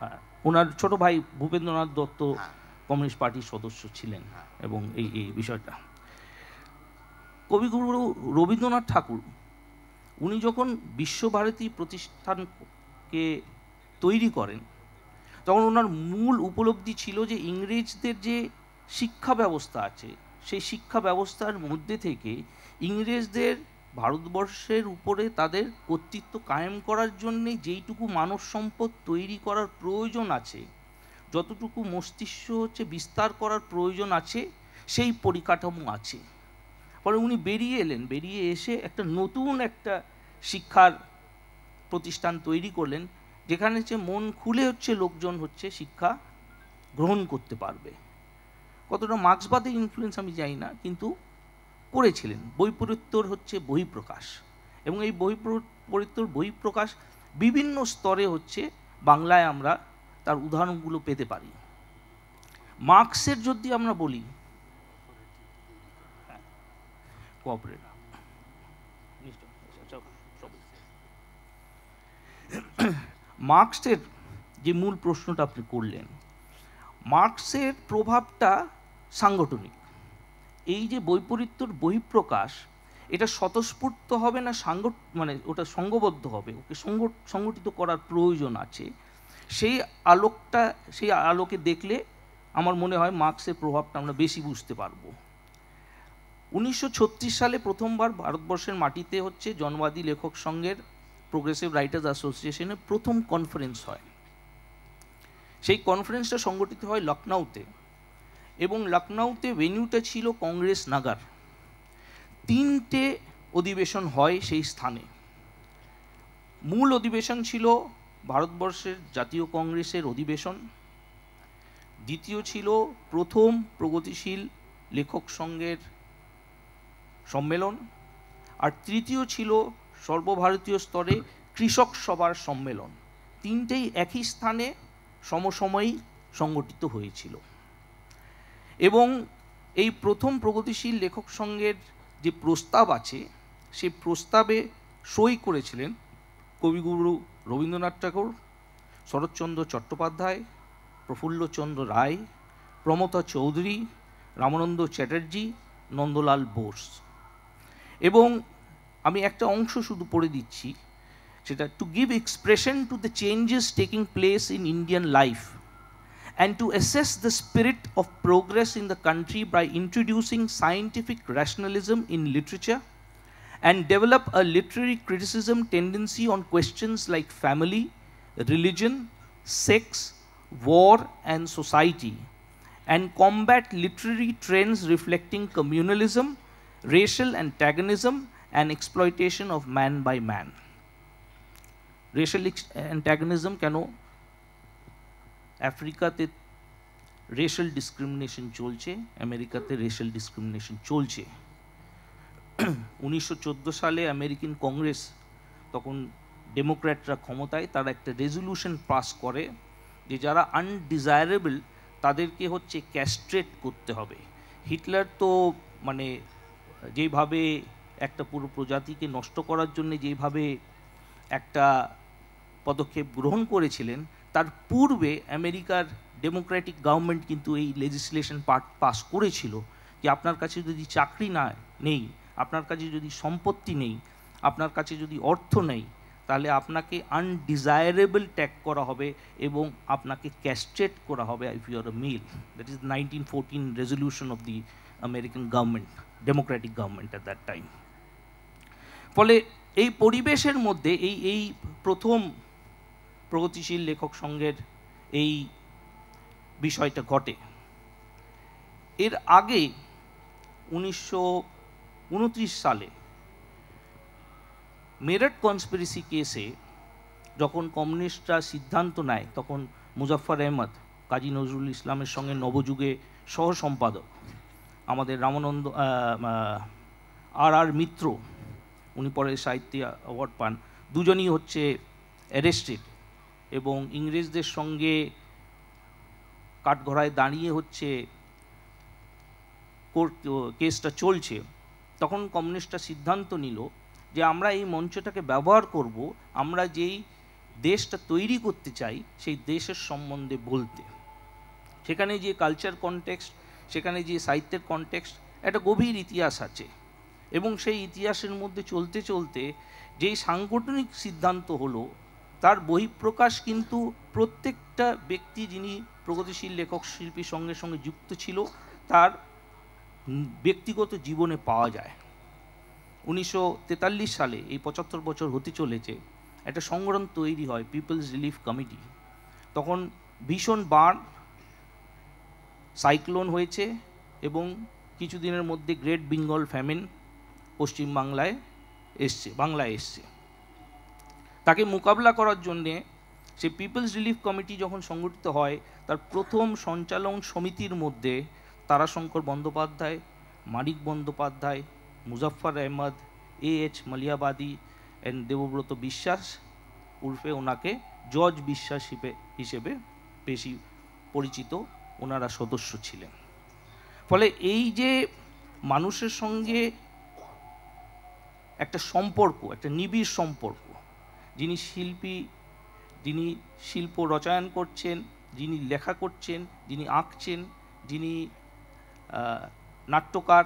আহ, ওনার ছোট ভাই ভূপেন্দ্রনাথ দত্ত হ্যাঁ। কমিউনিস্ট পার্টির সদস্য ছিলেন হ্যাঁ। এবং এই এই বিষয়টা কবিগুরু রবীন্দ্রনাথ ঠাকুর উনি যখন বিশ্বভারতী প্রতিষ্ঠানকে তৈরি করেন তখন ওনার মূল উপলব্ধি ছিল যে ইংরেজদের যে শিক্ষা ব্যবস্থা আছে। সেই শিক্ষা ব্যবস্থার মধ্যে থেকে ইংরেজদের ভারতবর্ষের উপরে তাদের কর্তৃত্ব কায়েম করার জন্যে যেইটুকু মানব সম্পদ তৈরি করার প্রয়োজন আছে, যতটুকু মস্তিষ্ক হচ্ছে বিস্তার করার প্রয়োজন আছে, সেই পরিকাঠামো আছে। পরে উনি বেরিয়ে এলেন, বেরিয়ে এসে একটা নতুন একটা শিক্ষার প্রতিষ্ঠান তৈরি করলেন, যেখানে হচ্ছে মন খুলে হচ্ছে, লোকজন হচ্ছে শিক্ষা গ্রহণ করতে পারবে। কতটা মার্ক্সবাদের ইনফ্লুয়েন্স আমি জানি না কিন্তু করেছিলেন। বৈপরীত্যর হচ্ছে বহিঃপ্রকাশ। এবং এই বহিঃপরিত্যর বহিঃপ্রকাশ বিভিন্ন স্তরে হচ্ছে বাংলায় আমরা তার উদাহরণগুলো পেতে পারি। মার্ক্সের যদি আমরা বলি কোঅপারেট মার্ক্সের যে মূল প্রশ্নটা আপনি করলেন মার্ক্সের প্রভাবটা সাংগঠনিক। এই যে বৈপরীত্যর বহিঃপ্রকাশ, এটা স্বতঃস্ফূর্ত হবে না সাংগ মানে ওটা সঙ্গবদ্ধ হবে? ওকে সংগঠিত করার প্রয়োজন আছে। সেই আলোকটা, সেই আলোকে দেখলে আমার মনে হয় মার্ক্সের প্রভাবটা আমরা বেশি বুঝতে পারব। উনিশশো ছত্রিশ সালে প্রথমবার ভারতবর্ষের মাটিতে হচ্ছে জনবাদী লেখক সংঘের প্রোগ্রেসিভ রাইটার্স অ্যাসোসিয়েশনের প্রথম কনফারেন্স হয়। সেই কনফারেন্সটা সংগঠিত হয় লখনৌতে এবং লখনৌতে ভেন্যুটা ছিল কংগ্রেস নাগার। তিনটে অধিবেশন হয় সেই স্থানে। মূল অধিবেশন ছিল ভারতবর্ষের জাতীয় কংগ্রেসের অধিবেশন। দ্বিতীয় ছিল প্রথম প্রগতিশীল লেখক সংঘের সম্মেলন। আর তৃতীয় ছিল সর্বভারতীয় স্তরে কৃষক সভার সম্মেলন। তিনটেই একই স্থানে সমসময়ই সংগঠিত হয়েছিল। এবং এই প্রথম প্রগতিশীল লেখক সংঘের যে প্রস্তাব আছে, সেই প্রস্তাবে সই করেছিলেন কবিগুরু রবীন্দ্রনাথ ঠাকুর, শরৎচন্দ্র চট্টোপাধ্যায়, প্রফুল্লচন্দ্র রায় প্রমতা চৌধুরী, রামানন্দ চ্যাটার্জি, নন্দলাল বোস। এবং আমি একটা অংশ শুধু পড়ে দিচ্ছি, সেটা to give expression to the changes taking place in Indian life and to assess the spirit of progress in the country by introducing scientific rationalism in literature and develop a literary criticism tendency on questions like family, religion, sex, war, and society, and combat literary trends reflecting communalism, racial antagonism, and exploitation of man by man. Racial antagonism কেন আফ্রিকাতে racial discrimination চলছে, আমেরিকাতে racial discrimination চলছে। উনিশশো চোদ্দ সালে American Congress, তখন ডেমোক্র্যাটরা ক্ষমতায়, তারা একটা রেজলিউশন পাস করে যে যারা আনডিজায়ারেবল তাদেরকে হচ্ছে ক্যাস্ট্রেট করতে হবে। হিটলার তো মানে যেভাবে একটা পুরো প্রজাতিকে নষ্ট করার জন্য যেভাবে একটা পদক্ষেপ গ্রহণ করেছিলেন তার পূর্বে আমেরিকার ডেমোক্রেটিক গভর্নমেন্ট কিন্তু এই লেজিসলেশন পাস করেছিল যে আপনার কাছে যদি চাকরি না, নেই, আপনার কাছে যদি সম্পত্তি নেই, আপনার কাছে যদি অর্থ নেই, তাহলে আপনাকে আনডিজায়ারেবল ট্যাগ করা হবে এবং আপনাকে ক্যাস্ট্রেট করা হবে if you are a male that is nineteen fourteen resolution of the American government democratic government at that time ফলে এই পরিবেশের মধ্যে, এই এই প্রথম প্রগতিশীল লেখক সংঘের এই বিষয়টা ঘটে। এর আগে উনিশশো উনত্রিশ সালে মেরট কনস্পিরেসি কেসে যখন কমিউনিস্টরা সিদ্ধান্ত নেয়, তখন মুজাফফর আহমদ, কাজী নজরুল ইসলামের সঙ্গে নবযুগে সহ সম্পাদক আমাদের রামানন্দ আর আর মিত্র, উনি পরে সাহিত্য অ্যাওয়ার্ড পান, দুজনই হচ্ছে অ্যারেস্টেড এবং ইংরেজদের সঙ্গে কাঠগড়ায় দাঁড়িয়ে হচ্ছে কোর্ট কেসটা চলছে। তখন কমিউনিস্টরা সিদ্ধান্ত নিল যে আমরা এই মঞ্চটাকে ব্যবহার করব, আমরা যেই দেশটা তৈরি করতে চাই সেই দেশের সম্বন্ধে বলতে। সেখানে যে কালচার কনটেক্সট সেখানে যে সাহিত্যের কনটেক্সট একটা গভীর ইতিহাস আছে। এবং সেই ইতিহাসের মধ্যে চলতে চলতে যেই সাংগঠনিক সিদ্ধান্ত হলো তার বহিঃপ্রকাশ কিন্তু প্রত্যেকটা ব্যক্তি যিনি প্রগতিশীল লেখক, শিল্পীর সঙ্গে সঙ্গে যুক্ত ছিল, তার ব্যক্তিগত জীবনে পাওয়া যায়। উনিশশো তেতাল্লিশ সালে এই পঁচাত্তর বছর হতে চলেছে, একটা সংগঠন তৈরি হয় পিপলস রিলিফ কমিটি তখন ভীষণ বান, সাইক্লোন হয়েছে এবং কিছুদিনের মধ্যে গ্রেট বেঙ্গল ফ্যামিন পশ্চিমবাংলায় এসছে, বাংলায় এসছে। তাকে মোকাবিলা করার জন্যে সে পিপলস রিলিফ কমিটি যখন সংগঠিত হয়, তার প্রথম সঞ্চালন সমিতির মধ্যে Tarashankar Bandyopadhyay, Manik Bandyopadhyay, Muzaffar Ahmad A H Maliabadi and Debabrata Biswas উর্ফে ওনাকে জজ বিশ্বাস হিসেবে বেশি পরিচিত ওনারা সদস্য ছিলেন। ফলে এই যে মানুষের সঙ্গে একটা সম্পর্ক, একটা নিবিড় সম্পর্ক যিনি শিল্পী, যিনি শিল্প রচয়ন করছেন, যিনি লেখা করছেন, যিনি আঁকছেন, যিনি নাট্যকার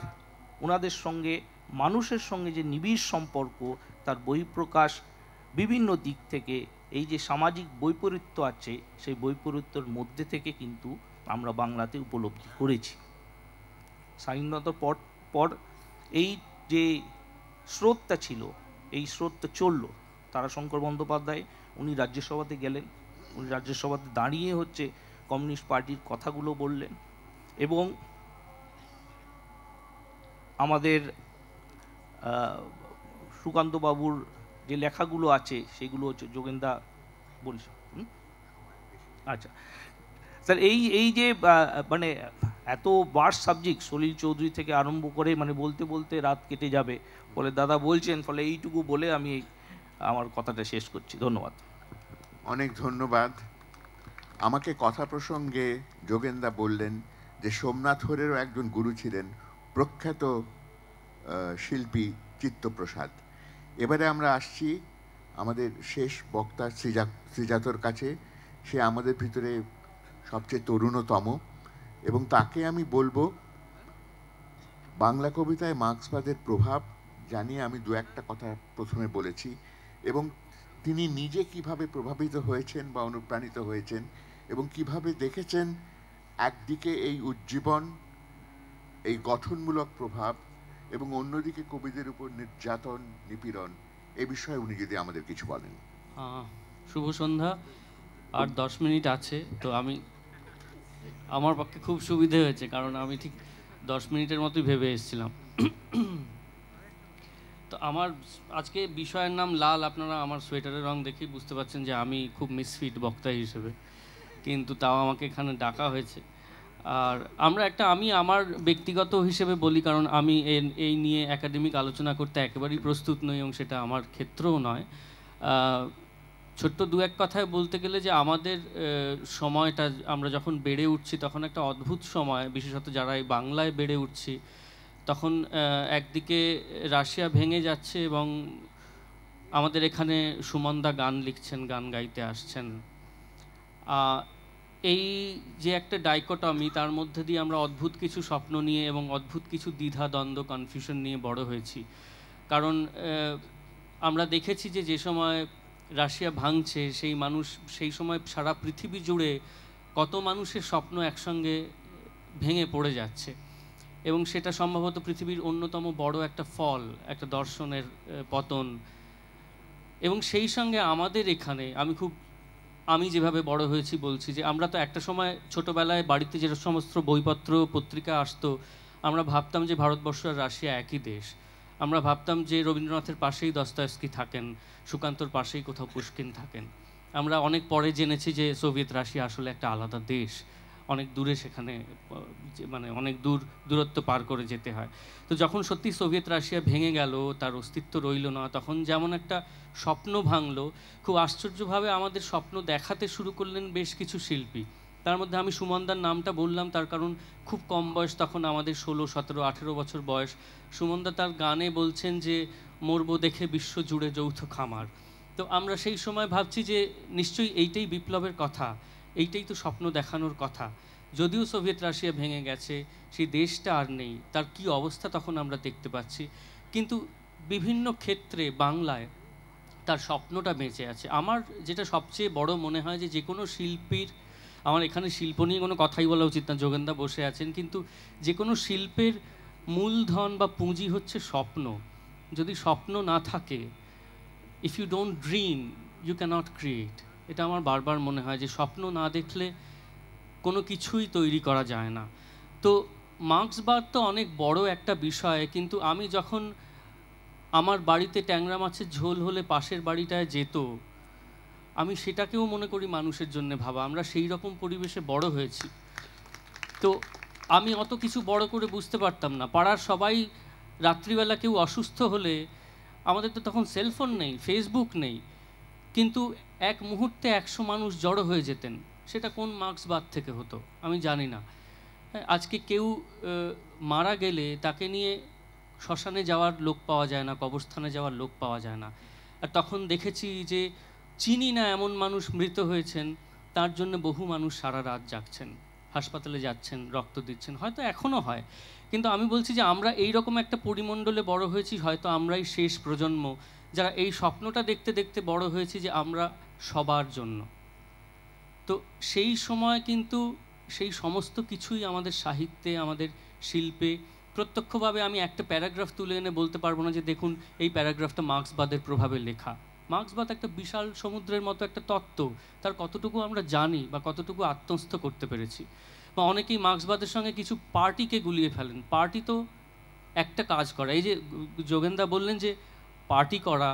ওনাদের সঙ্গে, মানুষের সঙ্গে যে নিবিড় সম্পর্ক, তার বহিঃপ্রকাশ বিভিন্ন দিক থেকে, এই যে সামাজিক বৈপরীত্য আছে, সেই বৈপরীত্যর মধ্যে থেকে কিন্তু আমরা বাংলাতে উপলব্ধি করেছি। স্বাধীনতার পর পর এই যে স্রোতটা ছিল, এই স্রোতটা চলল। তারাশঙ্কর বন্দ্যোপাধ্যায়, উনি রাজ্যসভাতে গেলেন। উনি রাজ্যসভাতে দাঁড়িয়ে হচ্ছে কমিউনিস্ট পার্টির কথাগুলো বললেন এবং আমাদের সুকান্ত বাবুর যে লেখাগুলো আছে সেগুলো হচ্ছে যোগেন্দা বলিস আচ্ছা। স্যার, এই এই যে মানে এত বার্স সাবজেক্ট সলিল চৌধুরী থেকে আরম্ভ করে মানে বলতে বলতে রাত কেটে যাবে। ফলে দাদা বলছেন, ফলে এইটুকু বলে আমি আমার কথাটা শেষ করছি। ধন্যবাদ। অনেক ধন্যবাদ। আমাকে কথা প্রসঙ্গে যোগেন্দা বললেন যে সোমনাথ হরেরও একজন গুরু ছিলেন প্রখ্যাত শিল্পী চিত্তপ্রসাদ। এবারে আমরা আসছি আমাদের শেষ বক্তা শ্রীজা, শ্রীজাতর কাছে। সে আমাদের ভিতরে সবচেয়ে তরুণতম এবং তাকে আমি বলব, বাংলা কবিতায় মার্ক্সবাদের প্রভাব জানিয়ে আমি দু একটা কথা প্রথমে বলেছি। এবং তিনি নিজে কীভাবে প্রভাবিত হয়েছেন বা অনুপ্রাণিত হয়েছেন এবং কীভাবে দেখেছেন একদিকে এই উজ্জীবন, এই গঠনমূলক প্রভাব এবং অন্যদিকে কবিদের উপর নির্যাতন, নিপীড়ন, এ বিষয়ে উনি যদি আমাদের কিছু বলেন। শুভ সন্ধ্যা। আর দশ মিনিট আছে, তো আমি, আমার পক্ষে খুব সুবিধে হয়েছে, কারণ আমি ঠিক দশ মিনিটের মতোই ভেবে এসেছিলাম। তো আমার আজকে বিষয়ের নাম লাল, আপনারা আমার সোয়েটারের রং দেখেই বুঝতে পারছেন যে আমি খুব মিসফিট বক্তা হিসেবে, কিন্তু তাও আমাকে এখানে ডাকা হয়েছে। আর আমরা একটা, আমি আমার ব্যক্তিগত হিসেবে বলি, কারণ আমি এই নিয়ে একাডেমিক আলোচনা করতে একেবারেই প্রস্তুত নই এবং সেটা আমার ক্ষেত্রেও নয়। ছোট্ট দু এক কথায় বলতে গেলে যে আমাদের সময়টা আমরা যখন বেড়ে উঠছি, তখন একটা অদ্ভুত সময়, বিশেষত যারা এই বাংলায় বেড়ে উঠছি তখন একদিকে রাশিয়া ভেঙে যাচ্ছে এবং আমাদের এখানে সুমনদা গান লিখছেন, গান গাইতে আসছেন। এই যে একটা ডাইকোটমি, তার মধ্যে দিয়ে আমরা অদ্ভুত কিছু স্বপ্ন নিয়ে এবং অদ্ভুত কিছু দ্বিধা, দ্বন্দ্ব কনফিউশন নিয়ে বড় হয়েছি। কারণ আমরা দেখেছি যে যে সময় রাশিয়া ভাঙছে, সেই মানুষ, সেই সময় সারা পৃথিবী জুড়ে কত মানুষের স্বপ্ন একসঙ্গে ভেঙে পড়ে যাচ্ছে। এবং সেটা সম্ভবত পৃথিবীর অন্যতম বড় একটা ফল, একটা দর্শনের পতন। এবং সেই সঙ্গে আমাদের এখানে আমি খুব, আমি যেভাবে বড় হয়েছি বলছি যে, আমরা তো একটা সময় ছোটবেলায় বাড়িতে যে সমস্ত বইপত্র, পত্রিকা আসতো, আমরা ভাবতাম যে ভারতবর্ষ আর রাশিয়া একই দেশ। আমরা ভাবতাম যে রবীন্দ্রনাথের পাশেই দস্তয়েভস্কি থাকেন, সুকান্তর পাশেই কোথাও পুষ্কিন থাকেন। আমরা অনেক পরে জেনেছি যে সোভিয়েত রাশিয়া আসলে একটা আলাদা দেশ। অনেক দূরে সেখানে মানে অনেক দূর, দূরত্ব পার করে যেতে হয়। তো যখন সত্যি সোভিয়েত রাশিয়া ভেঙে গেল, তার অস্তিত্ব রইল না, তখন যেমন একটা স্বপ্ন ভাঙলো, খুব আশ্চর্যভাবে আমাদের স্বপ্ন দেখাতে শুরু করলেন বেশ কিছু শিল্পী। তার মধ্যে আমি সুমনদার নামটা বললাম, তার কারণ খুব কম বয়স তখন আমাদের ষোলো, সতেরো, আঠেরো বছর বয়স। সুমনদা তার গানে বলছেন যে, মরবো দেখে বিশ্ব জুড়ে যৌথ খামার। তো আমরা সেই সময় ভাবছি যে, নিশ্চয়ই এইটাই বিপ্লবের কথা। এইটাই তো স্বপ্ন দেখানোর কথা। যদিও সোভিয়েত রাশিয়া ভেঙে গেছে, সেই দেশটা আর নেই, তার কি অবস্থা তখন আমরা দেখতে পাচ্ছি। কিন্তু বিভিন্ন ক্ষেত্রে বাংলায় তার স্বপ্নটা বেঁচে আছে। আমার যেটা সবচেয়ে বড় মনে হয় যে যে কোনো শিল্পীর, আমার এখানে শিল্প নিয়ে কোনো কথাই বলা উচিত না, যোগেন্দা বসে আছেন, কিন্তু যে কোনো শিল্পের মূলধন বা পুঁজি হচ্ছে স্বপ্ন। যদি স্বপ্ন না থাকে if you don't dream you cannot create এটা আমার বারবার মনে হয় যে স্বপ্ন না দেখলে কোনো কিছুই তৈরি করা যায় না। তো মার্ক্সবাদ তো অনেক বড় একটা বিষয়, কিন্তু আমি যখন আমার বাড়িতে ট্যাংরা মাছের ঝোল হলে পাশের বাড়িটায় যেত, আমি সেটাকেও মনে করি মানুষের জন্য ভাবা। আমরা সেই রকম পরিবেশে বড় হয়েছি। তো আমি অত কিছু বড় করে বুঝতে পারতাম না। পাড়ার সবাই রাত্রিবেলা কেউ অসুস্থ হলে আমাদের তো তখন সেলফোন নেই, ফেসবুক নেই। কিন্তু এক মুহূর্তে একশো মানুষ জড়ো হয়ে যেতেন। সেটা কোন মার্ক্সবাদ থেকে হতো? আমি জানি না। হ্যাঁ, আজকে কেউ মারা গেলে তাকে নিয়ে শ্মশানে যাওয়ার লোক পাওয়া যায় না কবরস্থানে যাওয়ার লোক পাওয়া যায় না। আর তখন দেখেছি যে চিনি না এমন মানুষ মৃত হয়েছেন তার জন্য বহু মানুষ সারা রাত জাগছেন হাসপাতালে যাচ্ছেন রক্ত দিচ্ছেন। হয়তো এখনও হয়। কিন্তু আমি বলছি যে আমরা এই রকম একটা পরিমণ্ডলে বড় হয়েছি হয়তো আমরাই শেষ প্রজন্ম। যারা এই স্বপ্নটা দেখতে দেখতে বড় হয়েছি যে আমরা সবার জন্য। তো সেই সময় কিন্তু সেই সমস্ত কিছুই আমাদের সাহিত্যে, আমাদের শিল্পে প্রত্যক্ষভাবে আমি একটা প্যারাগ্রাফ তুলে এনে বলতে পারব না যে দেখুন, এই প্যারাগ্রাফটা মার্ক্সবাদের প্রভাবে লেখা। মার্ক্সবাদ একটা বিশাল সমুদ্রের মতো একটা তত্ত্ব, তার কতটুকু আমরা জানি বা কতটুকু আত্মস্থ করতে পেরেছি। বা অনেকেই মার্ক্সবাদের সঙ্গে কিছু পার্টিকে গুলিয়ে ফেলেন। পার্টি তো একটা কাজ করা। এই যে যোগেন্দা বললেন যে পার্টি করা।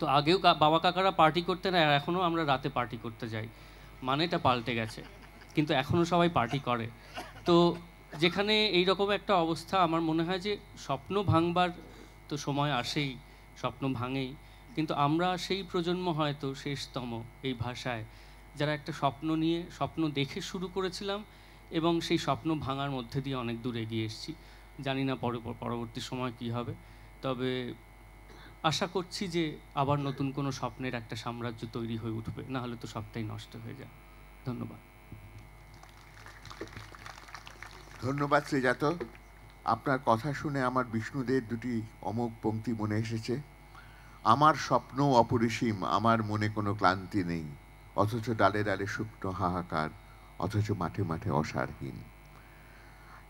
তো আগেও বাবা কাকারা পার্টি করতেন আর এখনও আমরা রাতে পার্টি করতে যাই। মানেটা পাল্টে গেছে। কিন্তু এখনও সবাই পার্টি করে। তো যেখানে এই রকম একটা অবস্থা, আমার মনে হয় যে স্বপ্ন ভাঙবার তো সময় আসেই, স্বপ্ন ভাঙেই। কিন্তু আমরা সেই প্রজন্ম হয়তো শেষতম এই ভাষায়। যারা একটা স্বপ্ন নিয়ে, স্বপ্ন দেখে শুরু করেছিলাম এবং সেই স্বপ্ন ভাঙার মধ্যে দিয়ে অনেক দূর এগিয়ে এসেছি। জানি না পরে পরবর্তী সময় কি হবে। তবে আশা করছি যে আবার নতুন কোনো স্বপ্নের একটা সাম্রাজ্য তৈরি হয়ে উঠবে, না হলে তো সবটাই নষ্ট হয়ে যায়। ধন্যবাদ। ধন্যবাদ শ্রীজাত। আপনার কথা শুনে আমার বিষ্ণুদের দুটি অমোঘ পংক্তি মনে এসেছে। আমার স্বপ্ন অপরিসীম, আমার মনে কোনো ক্লান্তি নেই। অথচ ডালে ডালে শুকনো হাহাকার, অথচ মাঠে মাঠে অসারহীন।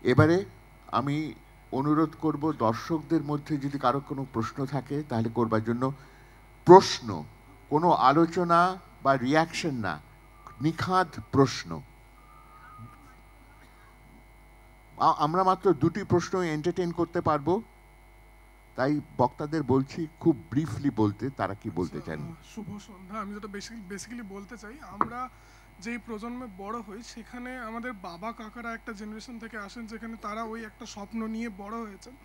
এবারে আমি অনুরোধ করব দর্শকদের মধ্যে যদি কারও কোনো প্রশ্ন থাকে তাহলে করবার জন্য প্রশ্ন কোনো আলোচনা বা রিয়াকশন না নিখাদ প্রশ্ন। আমরা মাত্র দুটি প্রশ্ন এন্টারটেইন করতে পারব। তাই বক্তাদের বলছি খুব ব্রিফলি বলতে তারা কি বলতে চান? আহ, শুভ সন্ধ্যা। আমি যেটা বেসিক্যালি বলতে চাই আমরা যেই প্রজন্মে বড় হই, সেখানে আমাদের বাবা কাকারা একটা জেনারেশন থেকে আসেন যেখানে তারা ওই একটা স্বপ্ন নিয়ে বড় হয়েছেন।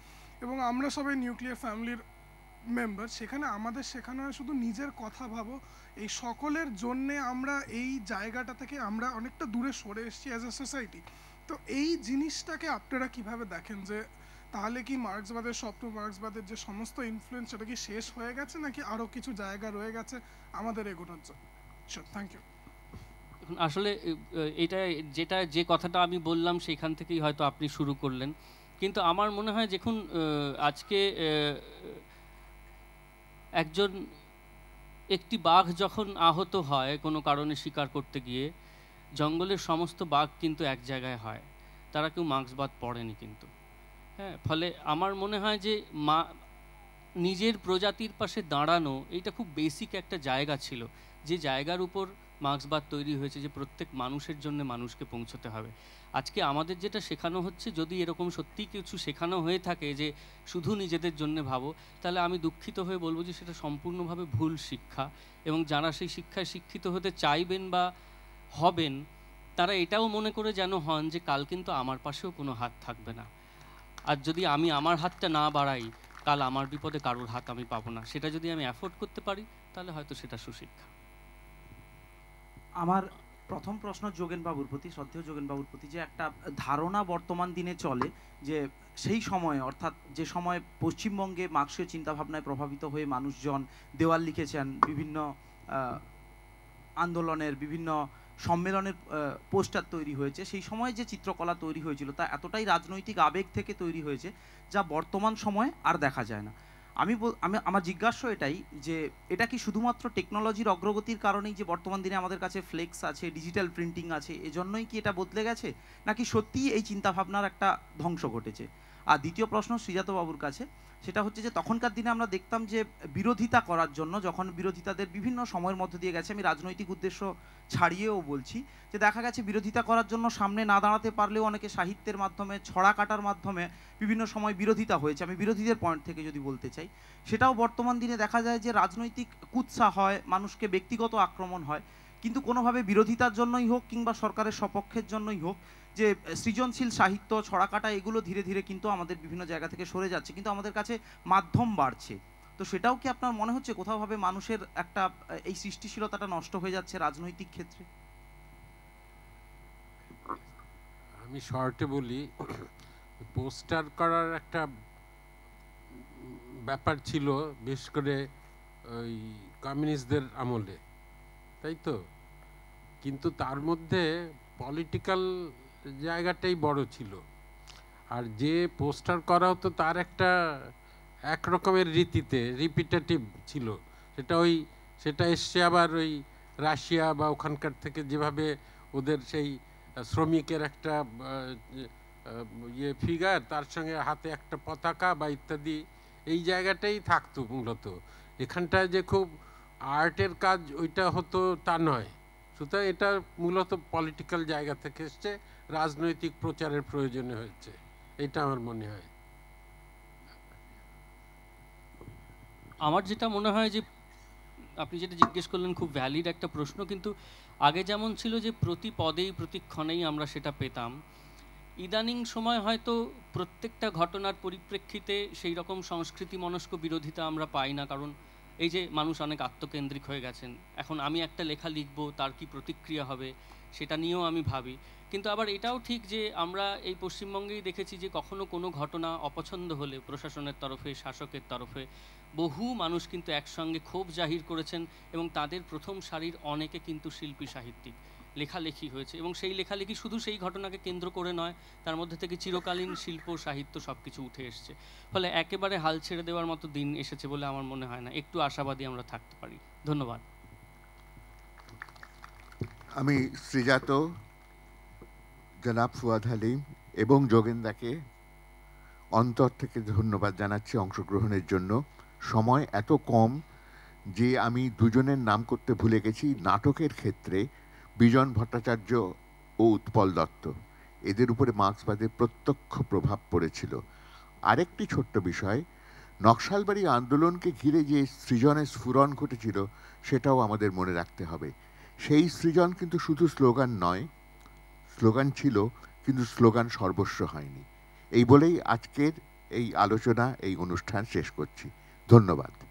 এবং আমরা সবাই নিউক্লিয়ার ফ্যামিলির মেম্বার সেখানে আমাদের শেখানো হয় শুধু নিজের কথা ভাবো। এই সকলের জন্যে আমরা এই জায়গাটা থেকে আমরা অনেকটা দূরে সরে এসেছি অ্যাজ এ সোসাইটি তো এই জিনিসটাকে আপনারা কীভাবে দেখেন যে, তাহলে কি মার্ক্সবাদের স্বপ্ন, মার্ক্সবাদের যে সমস্ত ইনফ্লুয়েন্স সেটা কি শেষ হয়ে গেছে নাকি আরও কিছু জায়গা রয়ে গেছে আমাদের এগোনোর জন্য? থ্যাংক ইউ আসলে এটা, যেটা, যে কথাটা আমি বললাম সেখান থেকেই হয়তো আপনি শুরু করলেন। কিন্তু আমার মনে হয় দেখুন আজকে একজন, একটি বাঘ যখন আহত হয় কোনো কারণে শিকার করতে গিয়ে, জঙ্গলের সমস্ত বাঘ কিন্তু এক জায়গায় হয়। তারা কেউ মার্ক্সবাদ পড়েনি কিন্তু। হ্যাঁ ফলে আমার মনে হয় যে মা, নিজের প্রজাতির পাশে দাঁড়ানো এইটা খুব বেসিক একটা জায়গা ছিল। যে জায়গার উপর মার্ক্সবাদ তৈরি হয়েছে যে প্রত্যেক মানুষের জন্য মানুষকে পৌঁছতে হবে। আজকে আমাদের যেটা শেখানো হচ্ছে, যদি এরকম সত্যি কিছু শেখানো হয়ে থাকে যে শুধু নিজেদের জন্য ভাবো, তাহলে আমি দুঃখিত হয়ে বলব যে সেটা সম্পূর্ণভাবে ভুল শিক্ষা। এবং যারা সেই শিক্ষায় শিক্ষিত হতে চাইবেন বা হবেন, তারা এটাও মনে করে যেন হন যে কাল কিন্তু আমার পাশেও কোনো হাত থাকবে না। আর যদি আমি আমার হাতটা না বাড়াই, কাল আমার বিপদে কারোর হাত আমি পাবো না। সেটা যদি আমি অ্যাফোর্ড করতে পারি, তাহলে হয়তো সেটা সুশিক্ষা। আমার প্রথম প্রশ্ন যোগেন বাবুর প্রতি, শ্রদ্ধেয় যোগেন বাবুর প্রতি যে একটা ধারণা বর্তমান দিনে চলে যে সেই সময়ে, অর্থাৎ যে সময় পশ্চিমবঙ্গে মার্ক্সীয় চিন্তাভাবনায় প্রভাবিত হয়ে মানুষজন দেওয়াল লিখেছেন, বিভিন্ন আন্দোলনের বিভিন্ন সম্মেলনের পোস্টার তৈরি হয়েছে, সেই সময় যে চিত্রকলা তৈরি হয়েছিল তা এতটাই রাজনৈতিক আবেগ থেকে তৈরি হয়েছে যা বর্তমান সময়ে আর দেখা যায় না। আমি আমি, আমার জিজ্ঞাস্য এটাই যে এটা কি শুধুমাত্র টেকনোলজির অগ্রগতির কারণেই যে বর্তমান দিনে আমাদের কাছে ফ্লেক্স আছে ডিজিটাল প্রিন্টিং আছে, এজন্যই কি এটা বদলে গেছে? নাকি সত্যিই এই চিন্তাভাবনার একটা ধ্বংস ঘটেছে? আর দ্বিতীয় প্রশ্ন শ্রীজাত বাবুর কাছে সেটা হচ্ছে যে তখনকার দিনে আমরা দেখতাম যে বিরোধিতা করার জন্য, যখন বিরোধিতাদের বিভিন্ন সময়ের মধ্যে দিয়ে গেছে, আমি রাজনৈতিক উদ্দেশ্য ছাড়িয়েও বলছি যে দেখা গেছে বিরোধিতা করার জন্য সামনে না দাঁড়াতে পারলেও অনেকে সাহিত্যের মাধ্যমে, ছড়া কাটার মাধ্যমে বিভিন্ন সময় বিরোধিতা হয়েছে। আমি বিরোধীদের পয়েন্ট থেকে যদি বলতে চাই, সেটাও বর্তমান দিনে দেখা যায় যে রাজনৈতিক কুৎসা হয়, মানুষকে ব্যক্তিগত আক্রমণ হয়। কিন্তু কোনোভাবে বিরোধিতার জন্যই হোক কিংবা সরকারের সপক্ষের জন্যই হোক, যে সৃজনশীল সাহিত্য, ছড়াকাটা, এগুলো ধীরে ধীরে কিন্তু আমাদের বিভিন্ন জায়গা থেকে সরে যাচ্ছে, কিন্তু আমাদের কাছে মাধ্যম বাড়ছে। তো সেটাও কি আপনার মনে হচ্ছে কোথাওভাবে মানুষের একটা, এই সৃষ্টিশীলতাটা নষ্ট হয়ে যাচ্ছে রাজনৈতিক ক্ষেত্রে? আমি শর্টে বলি, পোস্টার করার একটা ব্যাপার ছিল, বিশেষ করে ওই কমিউনিস্টদের আমলে। তাই তো? কিন্তু তার মধ্যে পলিটিক্যাল জায়গাটাই বড় ছিল। আর যে পোস্টার করা হতো তার একটা এক রকমের রীতিতে রিপিটেটিভ ছিল। সেটা ওই, সেটা এসছে আবার ওই রাশিয়া বা ওখানকার থেকে যেভাবে ওদের সেই শ্রমিকের একটা ইয়ে ফিগার তার সঙ্গে হাতে একটা পতাকা বা ইত্যাদি, এই জায়গাটাই থাকতো মূলত। এখানটায় যে খুব আর্টের কাজ ওইটা হতো তা নয়। সুতরাং এটা মূলত পলিটিক্যাল জায়গা থেকে এসছে, রাজনৈতিক প্রচারের প্রয়োজনে হয়েছে, এটা আমার মনে হয়। আমার যেটা মনে হয় যে, আপনি যেটা জিজ্ঞেস করলেন খুব ভ্যালিড একটা প্রশ্ন, কিন্তু আগে যেমন ছিল যে প্রতি পদেই প্রতিক্ষণেই আমরা সেটা পেতাম, ইদানিং সময় হয়তো প্রত্যেকটা ঘটনার পরিপ্রেক্ষিতে সেই রকম সংস্কৃতি মনস্ক বিরোধিতা আমরা পাই না, কারণ এই যে মানুষ অনেক আত্মকেন্দ্রিক হয়ে গেছেন, এখন আমি একটা লেখা লিখব, তার কি প্রতিক্রিয়া হবে, সেটা নিয়েও আমি ভাবি। কিন্তু আবার এটাও ঠিক যে আমরা এই পশ্চিমবঙ্গেই দেখেছি যে কখনো কোনো ঘটনা অপছন্দ হলে প্রশাসনের তরফে, শাসকের তরফে, বহু মানুষ কিন্তু একসঙ্গে ক্ষোভ জাহির করেছেন এবং তাদের প্রথম সারির অনেকে কিন্তু শিল্পী সাহিত্যিক। লেখালেখি হয়েছে এবং সেই লেখালেখি শুধু সেই ঘটনাকে কেন্দ্র করে নয়, তার মধ্যে থেকে চিরকালীন শিল্প, সাহিত্য সব কিছু উঠে এসছে। ফলে একেবারে হাল ছেড়ে দেওয়ার মতো দিন এসেছে বলে আমার মনে হয় না। একটু আশাবাদী আমরা থাকতে পারি। ধন্যবাদ। আমি শ্রীজাত জনাব ফুয়াদ হালিম এবং যোগেন্দাকে অন্তর থেকে ধন্যবাদ জানাচ্ছি অংশগ্রহণের জন্য। সময় এত কম যে আমি দুজনের নাম করতে ভুলে গেছি। নাটকের ক্ষেত্রে বিজন ভট্টাচার্য ও উৎপল দত্ত। এদের উপরে মার্ক্সবাদের প্রত্যক্ষ প্রভাব পড়েছিল। আরেকটি ছোট্ট বিষয়, নকশালবাড়ি আন্দোলনকে ঘিরে যে সৃজনের স্ফুরণ ঘটেছিল, সেটাও আমাদের মনে রাখতে হবে। সেই সৃজন কিন্তু শুধু স্লোগান নয়, স্লোগান ছিল, কিন্তু স্লোগান সর্বস্ব হয়নি। এই বলেই আজকের এই আলোচনা, এই অনুষ্ঠান শেষ করছি। ধন্যবাদ।